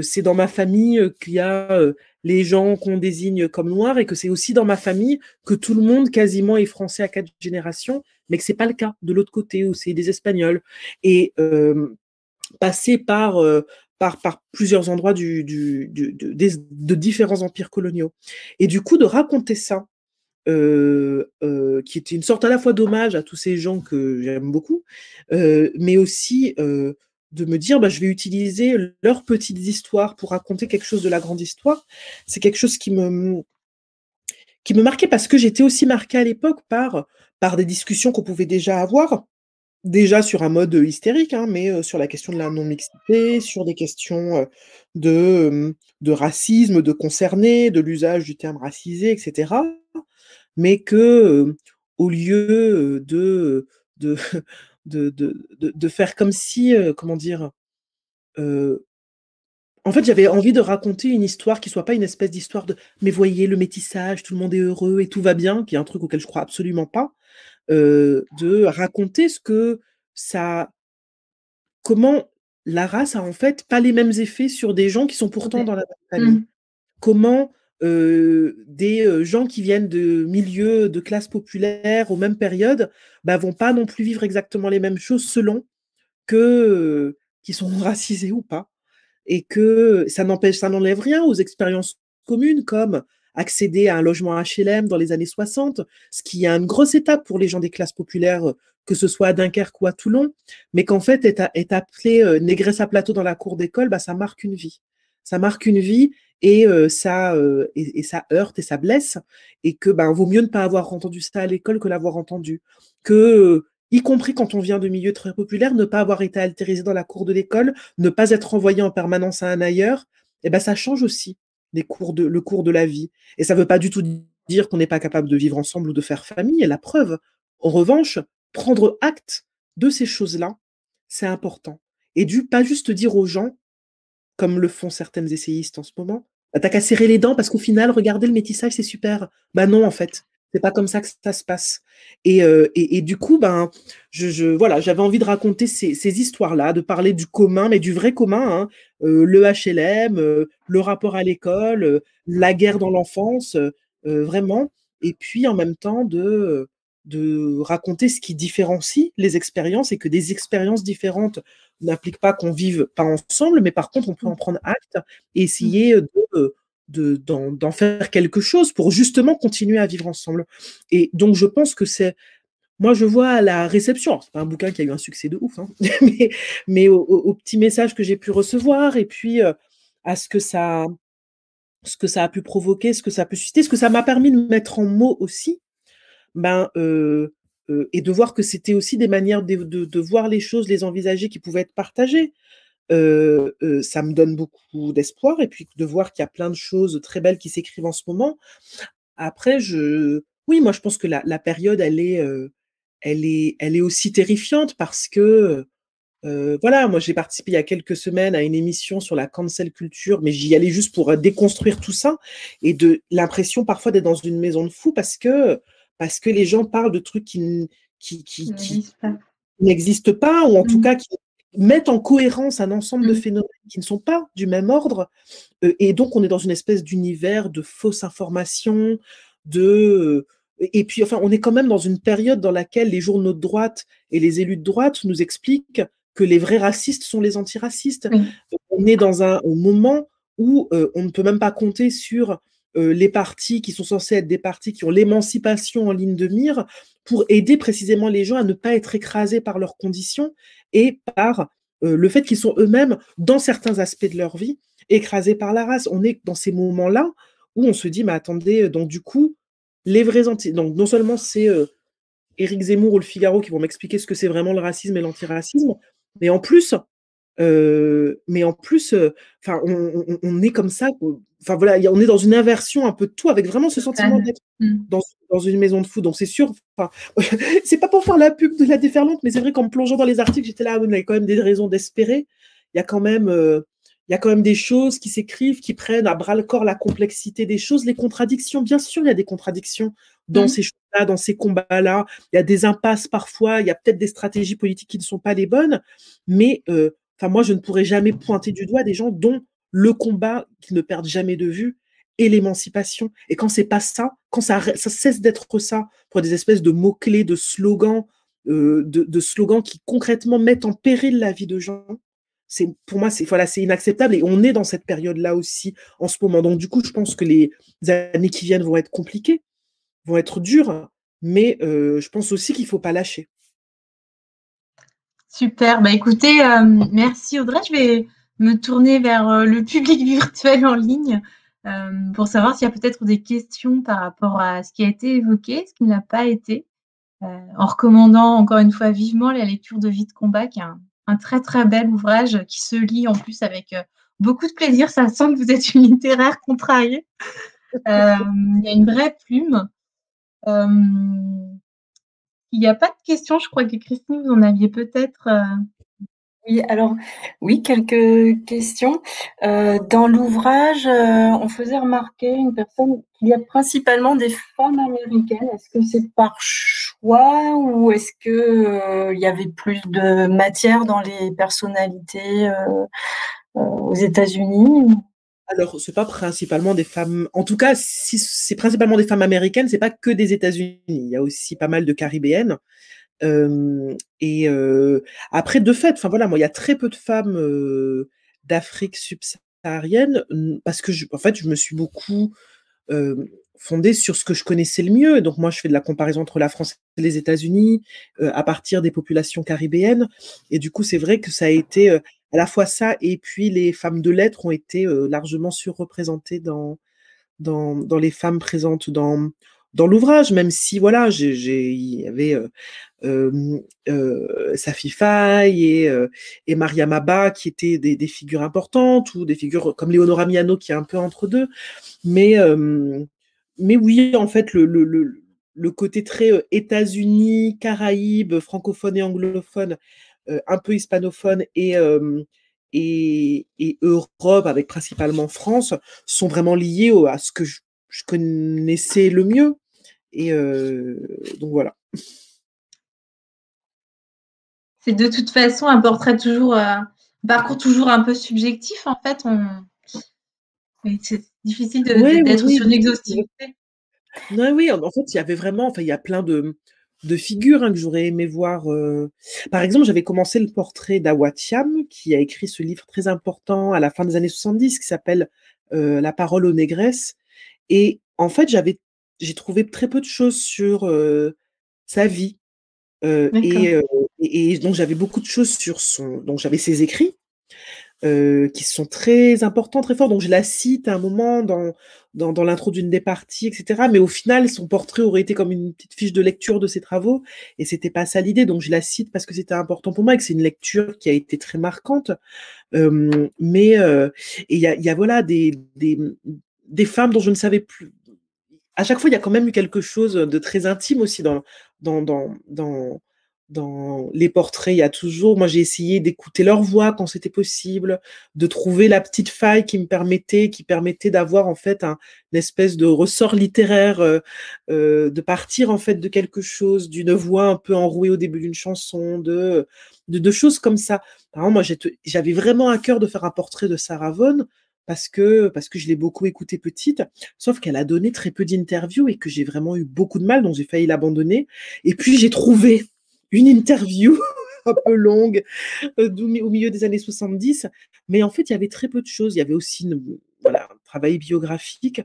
Speaker 3: c'est dans ma famille qu'il y a les gens qu'on désigne comme noirs et que c'est aussi dans ma famille que tout le monde quasiment est français à quatre générations, mais que c'est pas le cas de l'autre côté où c'est des Espagnols. Et passer par, par, par, plusieurs endroits du, de, différents empires coloniaux. Et du coup, de raconter ça, qui était une sorte à la fois d'hommage à tous ces gens que j'aime beaucoup, mais aussi de me dire, bah, je vais utiliser leurs petites histoires pour raconter quelque chose de la grande histoire. C'est quelque chose qui me, qui me marquait parce que j'étais aussi marquée à l'époque par, par des discussions qu'on pouvait déjà avoir, déjà sur un mode hystérique, hein, mais sur la question de la non-mixité, sur des questions de, de racisme, de concerné, de l'usage du terme racisé, etc. Mais que au lieu de, de de, de, de, faire comme si, euh, comment dire, euh, en fait, j'avais envie de raconter une histoire qui soit pas une espèce d'histoire de mais voyez le métissage, tout le monde est heureux et tout va bien, qui est un truc auquel je crois absolument pas, euh, de raconter ce que ça, comment la race a en fait pas les mêmes effets sur des gens qui sont pourtant dans la même famille. Mmh. Comment des gens qui viennent de milieux de classe populaire aux mêmes périodes bah, vont pas non plus vivre exactement les mêmes choses selon que qui sont racisés ou pas et que ça n'empêche ça n'enlève rien aux expériences communes comme accéder à un logement HLM dans les années 60, ce qui est une grosse étape pour les gens des classes populaires, que ce soit à Dunkerque ou à Toulon, mais qu'en fait, est, appelé négresse à plateau dans la cour d'école, bah, ça marque une vie. Ça marque une vie et ça et, ça heurte et ça blesse et que ben vaut mieux ne pas avoir entendu ça à l'école que l'avoir entendu. Que y compris quand on vient de milieux très populaires ne pas avoir été altérisé dans la cour de l'école ne pas être envoyé en permanence à un ailleurs et ben ça change aussi le cours de la vie et ça veut pas du tout dire qu'on n'est pas capable de vivre ensemble ou de faire famille et la preuve. En revanche prendre acte de ces choses là c'est important et du pas juste dire aux gens comme le font certaines essayistes en ce moment, bah, t'as qu'à serrer les dents parce qu'au final, regardez le métissage, c'est super. Bah non, en fait, c'est pas comme ça que ça se passe. Et, euh, et, du coup, ben, je, je voilà, j'avais envie de raconter ces, ces histoires-là, de parler du commun, mais du vrai commun, hein, euh, le HLM, euh, le rapport à l'école, la guerre dans l'enfance, vraiment. Et puis en même temps de de raconter ce qui différencie les expériences et que des expériences différentes n'impliquent pas qu'on vive pas ensemble, mais par contre, on peut en prendre acte et essayer de d'en faire quelque chose pour justement continuer à vivre ensemble. Et donc, je pense que c'est, moi, je vois la réception, c'est pas un bouquin qui a eu un succès de ouf, hein, mais, mais au, au, petit message que j'ai pu recevoir et puis à ce que ça, ce que ça a pu provoquer, ce que ça peut susciter, ce que ça m'a permis de mettre en mots aussi, ben, euh, euh, et de voir que c'était aussi des manières de, de, voir les choses, les envisager qui pouvaient être partagées. Euh, ça me donne beaucoup d'espoir et puis de voir qu'il y a plein de choses très belles qui s'écrivent en ce moment. Après, je, oui, moi je pense que la, la période, elle est, elle est, elle est aussi terrifiante parce que voilà, moi j'ai participé il y a quelques semaines à une émission sur la cancel culture, mais j'y allais juste pour déconstruire tout ça et de l'impression parfois d'être dans une maison de fous parce que parce que les gens parlent de trucs qui qui, qui, n'existent pas ou en tout mmh. cas qui mettent en cohérence un ensemble de mmh. phénomènes qui ne sont pas du même ordre euh, et donc on est dans une espèce d'univers de fausses informations, de et puis, enfin, on est quand même dans une période dans laquelle les journaux de droite et les élus de droite nous expliquent que les vrais racistes sont les antiracistes. On est dans un, moment où euh, on ne peut même pas compter sur euh, les partis qui sont censés être des partis qui ont l'émancipation en ligne de mire pour aider précisément les gens à ne pas être écrasés par leurs conditions et par euh, le fait qu'ils sont eux-mêmes, dans certains aspects de leur vie, écrasés par la race. On est dans ces moments-là où on se dit, mais attendez, donc du coup, les vrais anti... Donc non seulement c'est Éric Zemmour ou le Figaro qui vont m'expliquer ce que c'est vraiment le racisme et l'antiracisme, mais en plus, euh, mais en plus, enfin, on, est comme ça. Enfin voilà, on est dans une inversion un peu de tout, avec vraiment ce sentiment d'être mmh. dans, une maison de fou. Donc c'est sûr. c'est pas pour faire la pub de la déferlante, mais c'est vrai qu'en me plongeant dans les articles, j'étais là, on avait quand même des raisons d'espérer. Il y a quand même, il y a quand même des choses qui s'écrivent, qui prennent à bras le corps la complexité des choses, les contradictions. Bien sûr, il y a des contradictions dans mmh. ces choses-là, dans ces combats-là. Il y a des impasses parfois, il y a peut-être des stratégies politiques qui ne sont pas les bonnes, mais euh, enfin moi, je ne pourrais jamais pointer du doigt des gens dont le combat, qui ne perdent jamais de vue, est l'émancipation. Et quand c'est pas ça, quand ça, cesse d'être ça, pour des espèces de mots-clés, de slogans, euh, de, slogans qui concrètement mettent en péril la vie de gens, c'est pour moi c'est voilà inacceptable et on est dans cette période là aussi en ce moment donc du coup je pense que les années qui viennent vont être compliquées vont être dures, mais euh, je pense aussi qu'il faut pas lâcher.
Speaker 2: Super. Bah, écoutez, euh, merci Audrey. Je vais me tourner vers euh, le public virtuel en ligne pour savoir s'il y a peut-être des questions par rapport à ce qui a été évoqué, ce qui n'a pas été, en recommandant encore une fois vivement la lecture de Vie de combat, qui est un, très très bel ouvrage qui se lit en plus avec beaucoup de plaisir. Ça sent que vous êtes une littéraire contrariée. Il y a une vraie plume. Euh, il n'y a pas de questions, je crois que Christine, vous en aviez peut-être. Euh,
Speaker 1: oui, alors oui, quelques questions. Euh, dans l'ouvrage, on faisait remarquer une personne qu'il y a principalement des femmes américaines. Est-ce que c'est par choix ou est-ce que il y avait plus de matière dans les personnalités aux États-Unis
Speaker 3: alors, c'est pas principalement des femmes. En tout cas, si c'est principalement des femmes américaines, c'est pas que des États-Unis. Il y a aussi pas mal de caribéennes. et après, de fait, voilà, moi, il y a très peu de femmes d'Afrique subsaharienne parce que, je, en fait, je me suis beaucoup fondée sur ce que je connaissais le mieux. Donc, moi, je fais de la comparaison entre la France et les États-Unis à partir des populations caribéennes. Et du coup, c'est vrai que ça a été à la fois ça et puis les femmes de lettres ont été euh, largement surreprésentées dans, dans, les femmes présentes dans, dans l'ouvrage, même si voilà, il y avait euh, euh, Safi Faye et, et Maria Maba qui étaient des, figures importantes ou des figures comme Léonora Miano qui est un peu entre deux, mais mais oui, en fait, le, le, le, le côté très États-Unis, Caraïbes, francophone et anglophone un peu hispanophone et, euh, et, et, Europe, avec principalement France, sont vraiment liés à ce que je, connaissais le mieux. Et euh, donc voilà.
Speaker 2: C'est de toute façon un portrait toujours, un parcours toujours un peu subjectif en fait. On... C'est difficile d'être sur une exhaustivité.
Speaker 3: oui, en fait, il y avait vraiment, enfin, il y a plein de, de figures hein, que j'aurais aimé voir. Euh. Par exemple, j'avais commencé le portrait d'Awatiam, qui a écrit ce livre très important à la fin des années 70 qui s'appelle euh, La parole aux négresses. Et en fait, j'avais, j'ai trouvé très peu de choses sur euh, sa vie. Et, et, donc, j'avais beaucoup de choses sur son. Donc, j'avais ses écrits. Qui sont très importants, très forts. Donc, je la cite à un moment dans, dans, l'intro d'une des parties, etc. Mais au final, son portrait aurait été comme une petite fiche de lecture de ses travaux, et c'était pas ça l'idée. Donc je la cite parce que c'était important pour moi et que c'est une lecture qui a été très marquante. Euh, mais euh, il y a, y a, voilà des, des, des femmes dont je ne savais plus. À chaque fois, il y a quand même eu quelque chose de très intime aussi dans dans dans dans dans les portraits, il y a toujours, moi j'ai essayé d'écouter leur voix quand c'était possible, de trouver la petite faille qui me permettait, qui permettait d'avoir en fait un, une espèce de ressort littéraire, euh, euh, de partir en fait de quelque chose, d'une voix un peu enrouée au début d'une chanson, de, de, de, choses comme ça. Par exemple, moi j'avais vraiment à cœur de faire un portrait de Sarah Vaughan parce que, parce que je l'ai beaucoup écoutée petite, sauf qu'elle a donné très peu d'interviews et que j'ai vraiment eu beaucoup de mal, donc j'ai failli l'abandonner. Et puis j'ai trouvé une interview un peu longue euh, au milieu des années 70, mais en fait, il y avait très peu de choses. Il y avait aussi un travail biographique,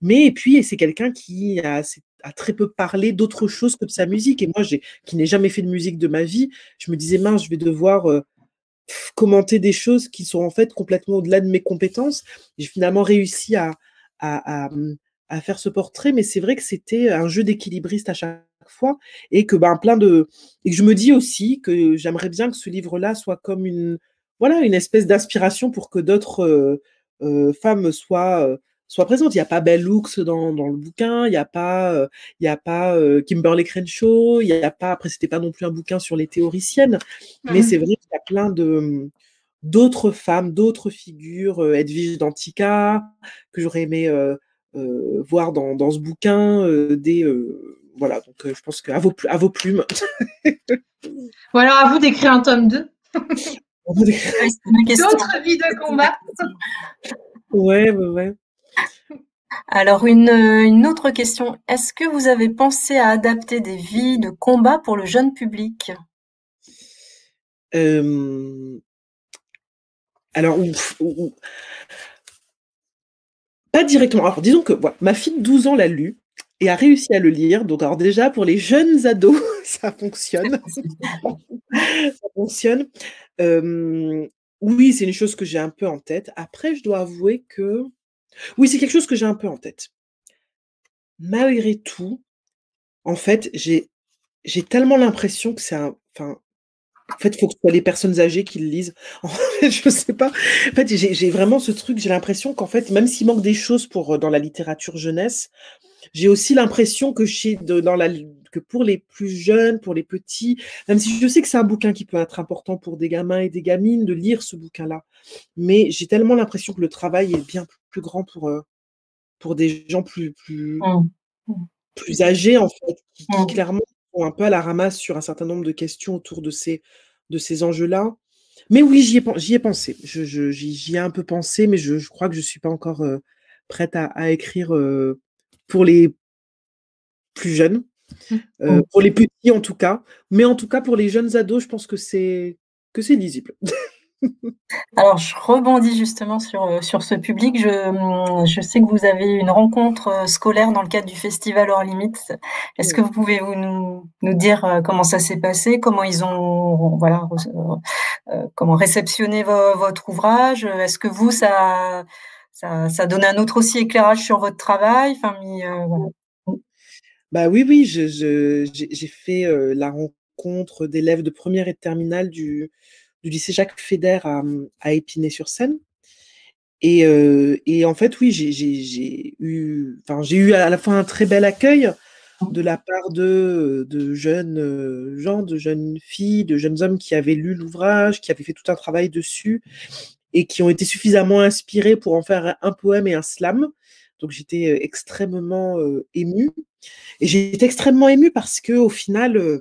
Speaker 3: mais et puis c'est quelqu'un qui a, très peu parlé d'autre chose que de sa musique. Et moi, qui n'ai jamais fait de musique de ma vie, je me disais, mince, je vais devoir euh, commenter des choses qui sont en fait complètement au-delà de mes compétences. J'ai finalement réussi à, à, à, faire ce portrait, mais c'est vrai que c'était un jeu d'équilibriste à chaque fois et que ben plein de et que je me dis aussi que j'aimerais bien que ce livre-là soit comme une voilà une espèce d'inspiration pour que d'autres euh, euh, femmes soient euh, soient présentes. Il n'y a pas Belle Hooks dans, dans le bouquin, il n'y a pas euh, il y a pas euh, Kimberly Crenshaw, il n'y a pas après c'était pas non plus un bouquin sur les théoriciennes, mmh. mais c'est vrai qu'il y a plein de d'autres femmes, d'autres figures, euh, Edwige d'Antica, que j'aurais aimé voir dans, dans, ce bouquin, des voilà, donc euh, je pense qu'à vos, à vos plumes.
Speaker 2: Ou alors à vous d'écrire un tome 2. D'autres vies de combat.
Speaker 3: ouais, ouais, ouais.
Speaker 1: Alors, une, une autre question. Est-ce que vous avez pensé à adapter des vies de combat pour le jeune public?
Speaker 3: Euh... Alors, ouf, ouf. pas directement. Alors, disons que voilà, ma fille de 12 ans l'a lu et a réussi à le lire. Donc, alors déjà, pour les jeunes ados, ça fonctionne. ça fonctionne. Euh, oui, c'est une chose que j'ai un peu en tête. Après, je dois avouer que... Oui, c'est quelque chose que j'ai un peu en tête. Malgré tout, en fait, j'ai, j'ai tellement l'impression que c'est un... Enfin, en fait, il faut que ce soit les personnes âgées qui le lisent. En fait, je sais pas. En fait, j'ai, j'ai vraiment ce truc, j'ai l'impression qu'en fait, même s'il manque des choses pour, dans la littérature jeunesse, j'ai aussi l'impression que, chez, de, dans la, que pour les plus jeunes, pour les petits, même si je sais que c'est un bouquin qui peut être important pour des gamins et des gamines de lire ce bouquin-là, mais j'ai tellement l'impression que le travail est bien plus grand pour, euh, pour des gens plus, plus, mmh. plus âgés, en fait, qui, qui, mmh. clairement sont un peu à la ramasse sur un certain nombre de questions autour de ces, de ces enjeux-là. Mais oui, j'y ai, j'y ai pensé. Je, je, j'y ai un peu pensé, mais je, je crois que je ne suis pas encore euh, prête à, à écrire euh, pour les plus jeunes, mmh. euh, pour les petits en tout cas, mais en tout cas pour les jeunes ados, je pense que c'est que c'est lisible.
Speaker 1: Alors, je rebondis justement sur, euh, sur ce public. Je, mmh, je, sais que vous avez une rencontre euh, scolaire dans le cadre du festival Hors Limites. Est-ce que vous pouvez vous nous, nous dire comment ça s'est passé, comment ils ont voilà, euh, comment réceptionné vo votre ouvrage? Est-ce que vous, ça, ça, donne un autre aussi éclairage sur votre travail enfin, euh.
Speaker 3: Bah oui, oui, j'ai fait euh, la rencontre d'élèves de première et de terminale du, lycée Jacques Fédère à, Épinay-sur-Seine. Et, euh, et, en fait, oui, j'ai eu, enfin, j'ai eu à la fois un très bel accueil de la part de jeunes gens, de jeunes filles, de jeunes hommes qui avaient lu l'ouvrage, qui avaient fait tout un travail dessus et qui ont été suffisamment inspirés pour en faire un poème et un slam. Donc j'étais extrêmement euh, émue. Et été extrêmement émue parce que au final, euh,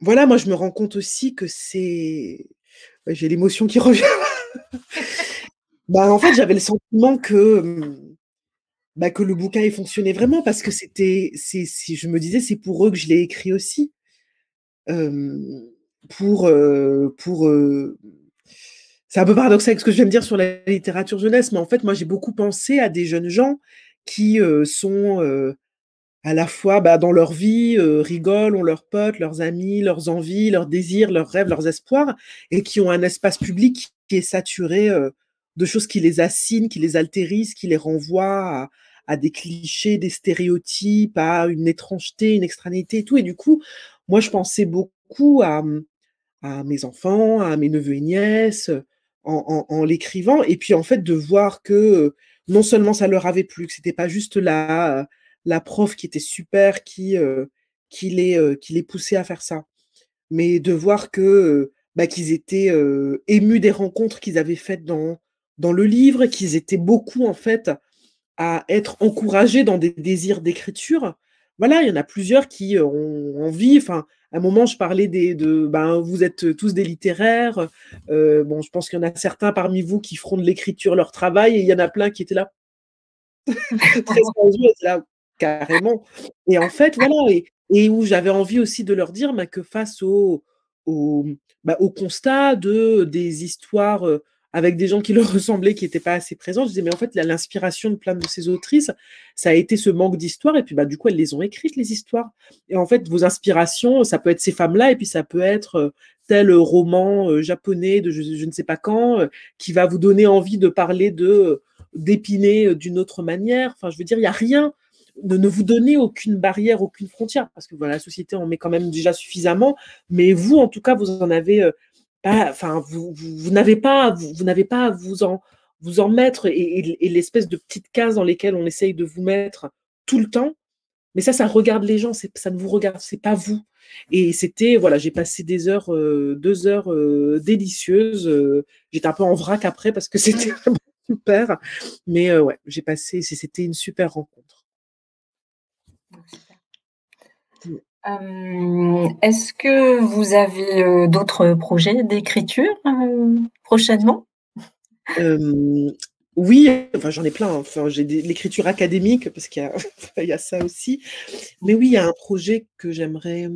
Speaker 3: voilà, moi je me rends compte aussi que c'est. J'ai l'émotion qui revient. bah, en fait, j'avais le sentiment que, bah, que le bouquin ait fonctionné vraiment parce que c'était. Si je me disais, c'est pour eux que je l'ai écrit aussi. Euh, pour. pour c'est un peu paradoxal avec ce que je viens de dire sur la littérature jeunesse, mais en fait, moi, j'ai beaucoup pensé à des jeunes gens qui euh, sont euh, à la fois bah, dans leur vie, euh, rigolent, ont leurs potes, leurs amis, leurs envies, leurs désirs, leurs rêves, leurs espoirs, et qui ont un espace public qui est saturé de choses qui les assignent, qui les altérisent, qui les renvoient à, des clichés, des stéréotypes, à une étrangeté, une extranéité et tout. Et du coup, moi, je pensais beaucoup à mes enfants, à mes neveux et nièces, en, l'écrivant, et puis en fait de voir que non seulement ça leur avait plu, que c'était pas juste la, la prof qui était super, qui, euh, qui les, euh, qui les poussait à faire ça. Mais de voir que bah, qu'ils étaient émus des rencontres qu'ils avaient faites dans, dans le livre, qu'ils étaient beaucoup en fait à être encouragés dans des désirs d'écriture. Voilà, il y en a plusieurs qui ont envie. Enfin, à un moment, je parlais des, de, ben, vous êtes tous des littéraires. bon, je pense qu'il y en a certains parmi vous qui feront de l'écriture leur travail, et il y en a plein qui étaient là. Très là, carrément. Et en fait, voilà, et, et où j'avais envie aussi de leur dire bah, que face au, au, bah, au, constat de des histoires avec des gens qui leur ressemblaient, qui n'étaient pas assez présents, je disais, mais en fait, l'inspiration de plein de ces autrices, ça a été ce manque d'histoire, et puis bah, du coup, elles les ont écrites, les histoires. Et en fait, vos inspirations, ça peut être ces femmes-là, et puis ça peut être tel roman japonais de je, ne sais pas quand, qui va vous donner envie de parler de d'épiner d'une autre manière. Enfin, je veux dire, il n'y a rien. De ne vous donner aucune barrière, aucune frontière, parce que voilà, la société en met quand même déjà suffisamment, mais vous, en tout cas, vous en avez euh, enfin, vous, vous, n'avez pas, vous, n'avez pas à vous en, vous en mettre et, l'espèce de petites cases dans lesquelles on essaye de vous mettre tout le temps. Mais ça, ça regarde les gens, ça ne vous regarde, c'est pas vous. Et c'était, voilà, j'ai passé des heures, euh, deux heures euh, délicieuses. J'étais un peu en vrac après parce que c'était super. Mais ouais, j'ai passé, c'était une super rencontre.
Speaker 1: Est-ce que vous avez d'autres projets d'écriture prochainement?
Speaker 3: Oui, j'en ai plein. Enfin, j'ai l'écriture académique parce qu'il y, a ça aussi. Mais oui, il y a un projet que j'aimerais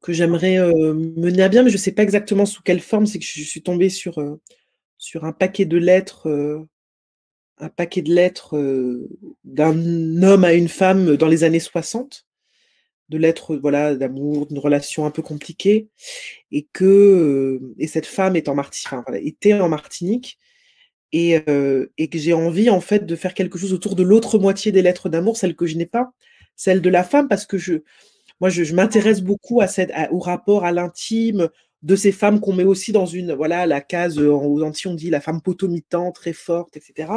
Speaker 3: que mener à bien, mais je ne sais pas exactement sous quelle forme. C'est que je suis tombée sur sur un paquet de lettres un paquet de lettres d'un homme à une femme dans les années 60, de lettres voilà d'amour, d'une relation un peu compliquée, et que et cette femme est en enfin, était en Martinique, et, et que j'ai envie en fait de faire quelque chose autour de l'autre moitié des lettres d'amour, celle que je n'ai pas, celle de la femme, parce que je moi je, m'intéresse beaucoup à cette, au rapport à l'intime, de ces femmes qu'on met aussi dans une, voilà, la case, euh, aux Antilles, on dit la femme potomitante, très forte, etc.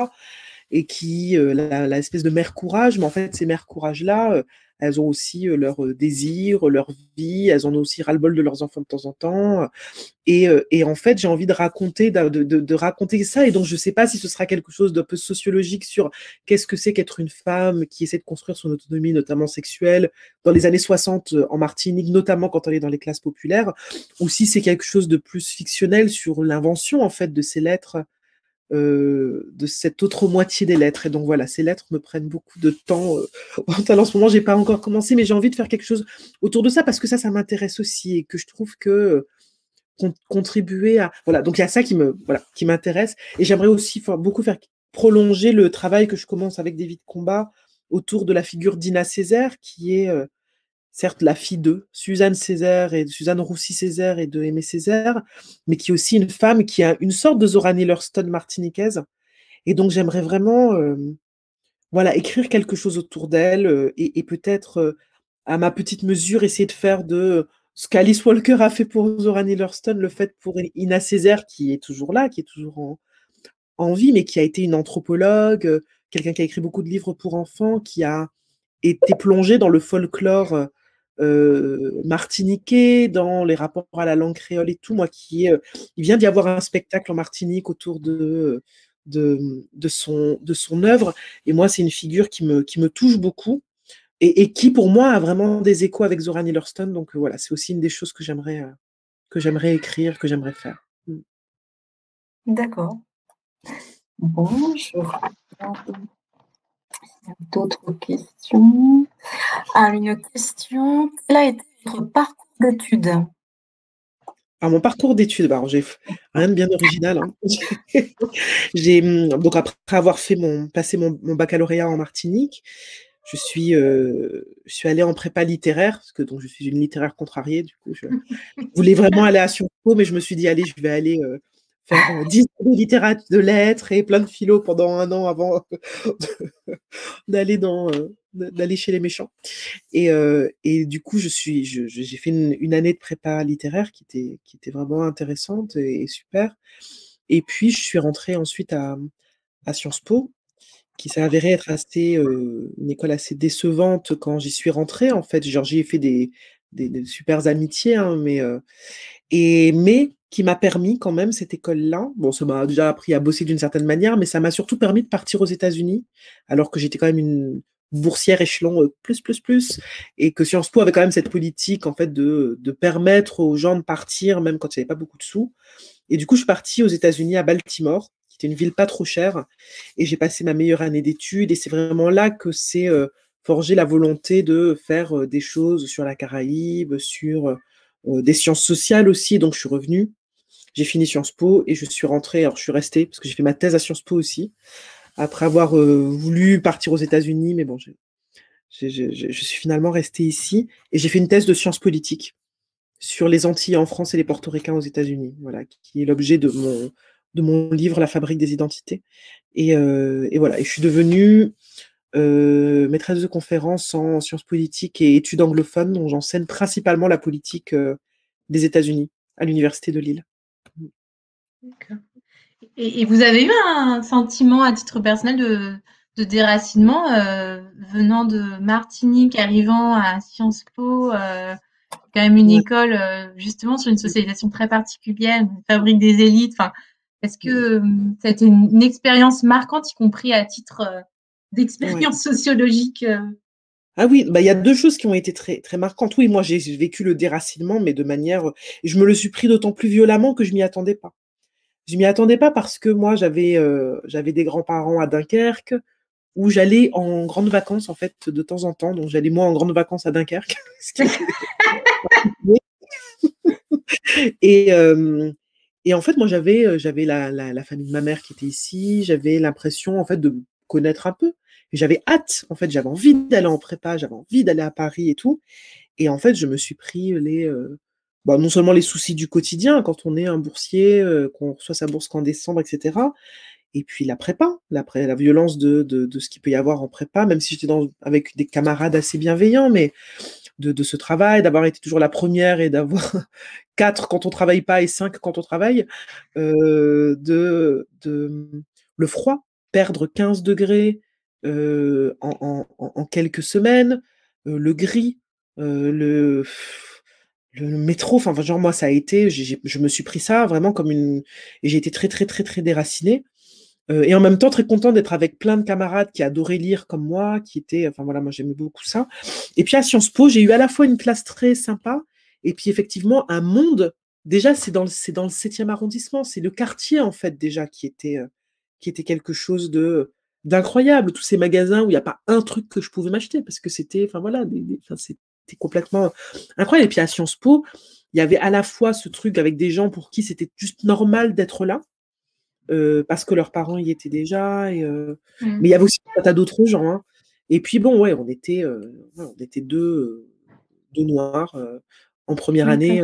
Speaker 3: Et qui, euh, la, espèce de mère courage, mais en fait, ces mères courage-là, euh, elles ont aussi leur désir, leur vie, elles en ont aussi ras-le-bol de leurs enfants de temps en temps. Et, en fait, j'ai envie de raconter, de, raconter ça. Et donc, je ne sais pas si ce sera quelque chose d'un peu sociologique sur qu'est-ce que c'est qu'être une femme qui essaie de construire son autonomie, notamment sexuelle, dans les années 60 en Martinique, notamment quand elle est dans les classes populaires, ou si c'est quelque chose de plus fictionnel sur l'invention, en fait, de ces lettres euh, de cette autre moitié des lettres. Et donc voilà, ces lettres me prennent beaucoup de temps. Euh, en ce moment, j'ai pas encore commencé, mais j'ai envie de faire quelque chose autour de ça parce que ça, ça m'intéresse aussi et que je trouve que contribuer à voilà. Donc il y a ça qui m'intéresse et j'aimerais aussi beaucoup faire prolonger le travail que je commence avec David Combat autour de la figure d'Ina Césaire qui est euh, certes la fille de Suzanne Césaire et Suzanne Roussy Césaire et de Aimé Césaire, mais qui est aussi une femme qui a une sorte de Zora Neale Hurston martiniquaise. Et donc j'aimerais vraiment euh, voilà, écrire quelque chose autour d'elle euh, et, peut-être euh, à ma petite mesure essayer de faire de ce qu'Alice Walker a fait pour Zora Neale le fait pour Ina Césaire qui est toujours là, qui est toujours en vie, mais qui a été une anthropologue, quelqu'un qui a écrit beaucoup de livres pour enfants, qui a été plongée dans le folklore euh, martiniquais, dans les rapports à la langue créole et tout. Moi, qui euh, il vient d'y avoir un spectacle en Martinique autour de, de, de, son, de son œuvre. Et moi, c'est une figure qui me, qui me touche beaucoup et, qui, pour moi, a vraiment des échos avec Zora Neale. Donc voilà, c'est aussi une des choses que j'aimerais euh, que j'aimerais écrire, que j'aimerais faire.
Speaker 1: D'accord. Bon, je D'autres questions ah, Une question. Quel a été votre parcours d'études
Speaker 3: ah, mon parcours d'études, bah, j'ai rien de bien original. Hein. j'ai hum, donc après avoir fait mon passé mon, baccalauréat en Martinique, je suis euh, je suis allée en prépa littéraire parce que donc je suis une littéraire contrariée. Du coup, je voulais vraiment aller à Sciences Po, mais je me suis dit allez, je vais aller euh, faire 10 ans de littérature, de lettres et plein de philo pendant un an avant d'aller dans euh, d'aller chez les méchants. Et, euh, et du coup, je suis, j'ai fait une, année de prépa littéraire qui était, qui était vraiment intéressante et, super. Et puis, je suis rentrée ensuite à, à Sciences Po. qui s'est avérée être assez, une école assez décevante quand j'y suis rentrée, en fait. Genre, j'y ai fait des, des, des amitiés, hein, mais, et, mais qui m'a permis quand même cette école-là. Bon, ça m'a déjà appris à bosser d'une certaine manière, mais ça m'a surtout permis de partir aux États-Unis, alors que j'étais quand même une boursière échelon plus, plus, plus, et que Sciences Po avait quand même cette politique, en fait, de, de permettre aux gens de partir, même quand il n'y avait pas beaucoup de sous. Et du coup, je suis partie aux États-Unis, à Baltimore, qui était une ville pas trop chère, et j'ai passé ma meilleure année d'études, et c'est vraiment là que c'est forgé la volonté de faire des choses sur la Caraïbe, sur des sciences sociales aussi, donc je suis revenue. J'ai fini Sciences Po et je suis rentrée, alors je suis restée, parce que j'ai fait ma thèse à Sciences Po aussi, après avoir voulu partir aux États-Unis, mais bon, je, je, suis finalement restée ici, et j'ai fait une thèse de sciences politiques sur les Antilles en France et les Portoricains aux États-Unis, voilà, qui est l'objet de mon, de mon livre La fabrique des identités. Et, euh, et voilà, et je suis devenue euh, maîtresse de conférences en sciences politiques et études anglophones, dont j'enseigne principalement la politique euh, des États-Unis à l'Université de Lille.
Speaker 2: Et, et, vous avez eu un sentiment à titre personnel de, de déracinement euh, venant de Martinique, arrivant à Sciences Po quand même une école justement sur une socialisation très particulière, une fabrique des élites. Enfin, est-ce que ça a été une, expérience marquante, y compris à titre euh, d'expérience sociologique euh?
Speaker 3: Ah oui, bah il y a deux choses qui ont été très très marquantes. Oui, moi j'ai vécu le déracinement, mais de manière, je me le suis pris d'autant plus violemment que je m'y attendais pas. Je m'y attendais pas parce que moi j'avais j'avais des grands-parents à Dunkerque où j'allais en grandes vacances en fait de temps en temps. Donc j'allais moi en grandes vacances à Dunkerque. et, euh, et en fait, moi, j'avais, euh, j'avais la, la, la, famille de ma mère qui était ici. J'avais l'impression, en fait, de connaître un peu. J'avais hâte, en fait, j'avais envie d'aller en prépa, j'avais envie d'aller à Paris et tout. Et en fait, je me suis pris les, euh, bah, non seulement les soucis du quotidien quand on est un boursier, qu'on reçoit sa bourse qu'en décembre, etc. Et puis la prépa, la, violence de, ce qu'il peut y avoir en prépa, même si j'étais avec des camarades assez bienveillants, mais de, ce travail, d'avoir été toujours la première et d'avoir quatre quand on travaille pas et cinq quand on travaille, euh, de, le froid, perdre 15 degrés euh, en, quelques semaines, euh, le gris, le, le, métro, enfin genre moi ça a été, je me suis pris ça vraiment comme une, et j'ai été très très très très déracinée. Euh, et en même temps, très content d'être avec plein de camarades qui adoraient lire comme moi, qui étaient, enfin voilà, moi j'aimais beaucoup ça. Et puis à Sciences Po, j'ai eu à la fois une classe très sympa, et puis effectivement un monde. Déjà, c'est dans le, dans le 7e arrondissement, c'est le quartier en fait déjà qui était, euh, qui était quelque chose de d'incroyable. Tous ces magasins où il n'y a pas un truc que je pouvais m'acheter parce que c'était, enfin voilà, c'était complètement incroyable. Et puis à Sciences Po, il y avait à la fois ce truc avec des gens pour qui c'était juste normal d'être là euh, parce que leurs parents y étaient déjà. Et, euh, mmh. Mais il y avait aussi un tas d'autres gens. Hein. Et puis bon, ouais, on était, euh, on était deux, deux noirs en première année.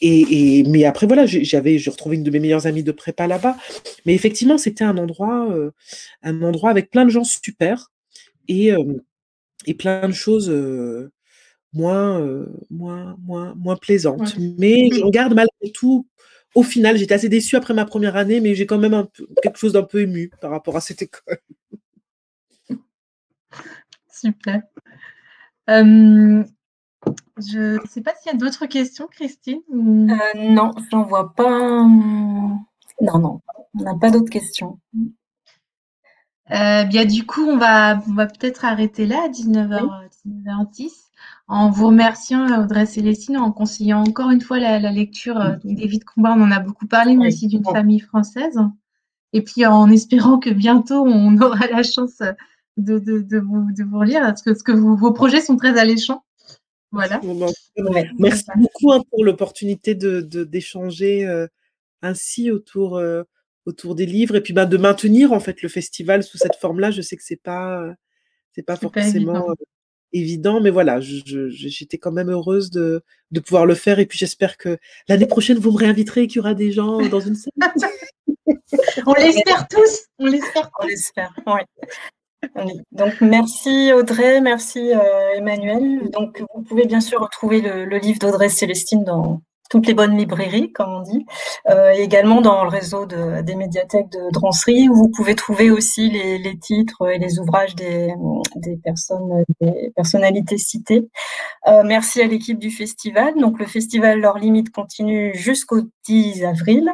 Speaker 3: Et, et, mais après, voilà, j'avais, j'ai retrouvé une de mes meilleures amies de prépa là-bas. Mais effectivement, c'était un endroit, un endroit avec plein de gens super et, et plein de choses moins, moins, moins, moins plaisantes. Mais on garde malgré tout au final, j'étais assez déçue après ma première année, mais j'ai quand même un peu, quelque chose d'un peu ému par rapport à cette école.
Speaker 2: Super. Euh, je ne sais pas s'il y a d'autres questions, Christine.
Speaker 1: Euh, non, je n'en vois pas. Non, non, on n'a pas d'autres questions.
Speaker 2: Euh, bien, du coup, on va, on va peut-être arrêter là à 19h, 19h10 en vous remerciant, euh, Audrey Célestine, en conseillant encore une fois la, lecture euh, des vies de combat. On en a beaucoup parlé, mais aussi d'une famille française. Et puis en espérant que bientôt on aura la chance de, de, vous, de vous relire, parce que, parce que vos projets sont très alléchants. Voilà.
Speaker 3: Merci beaucoup hein, pour l'opportunité d'échanger euh, ainsi autour, autour des livres et puis ben, de maintenir en fait le festival sous cette forme-là. Je sais que c'est pas c'est pas forcément évident, mais voilà, j'étais quand même heureuse de, de, pouvoir le faire. Et puis j'espère que l'année prochaine, vous me réinviterez et qu'il y aura des gens dans une salle.
Speaker 2: on l'espère tous. On l'espère.
Speaker 1: On l'espère. Donc merci Audrey, merci euh, Emmanuel. Donc vous pouvez bien sûr retrouver le, livre d'Audrey Célestine dans toutes les bonnes librairies, comme on dit, euh, et également dans le réseau de, des médiathèques de Drancerie, où vous pouvez trouver aussi les, titres et les ouvrages des, personnes, des personnalités citées. Euh, merci à l'équipe du festival. Donc le festival Leurs Limites continue jusqu'au 10 avril.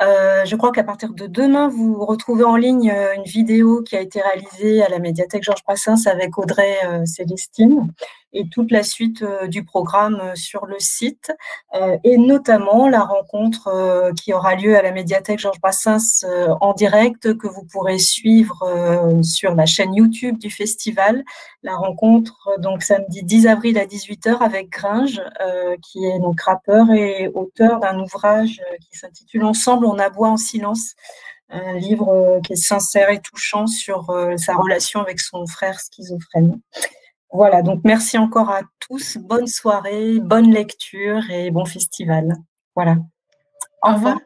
Speaker 1: Euh, je crois qu'à partir de demain, vous retrouvez en ligne une vidéo qui a été réalisée à la médiathèque Georges Brassens avec Audrey Célestine et toute la suite euh, du programme euh, sur le site euh, et notamment la rencontre qui aura lieu à la médiathèque Georges Brassens en direct que vous pourrez suivre sur la chaîne YouTube du festival. La rencontre donc samedi 10 avril à 18h avec Gringe qui est donc rappeur et auteur d'un ouvrage qui s'intitule Ensemble on aboie en silence un livre qui est sincère et touchant sur sa relation avec son frère schizophrène. Voilà, donc merci encore à tous. Bonne soirée, bonne lecture et bon festival. Voilà.
Speaker 2: Au revoir.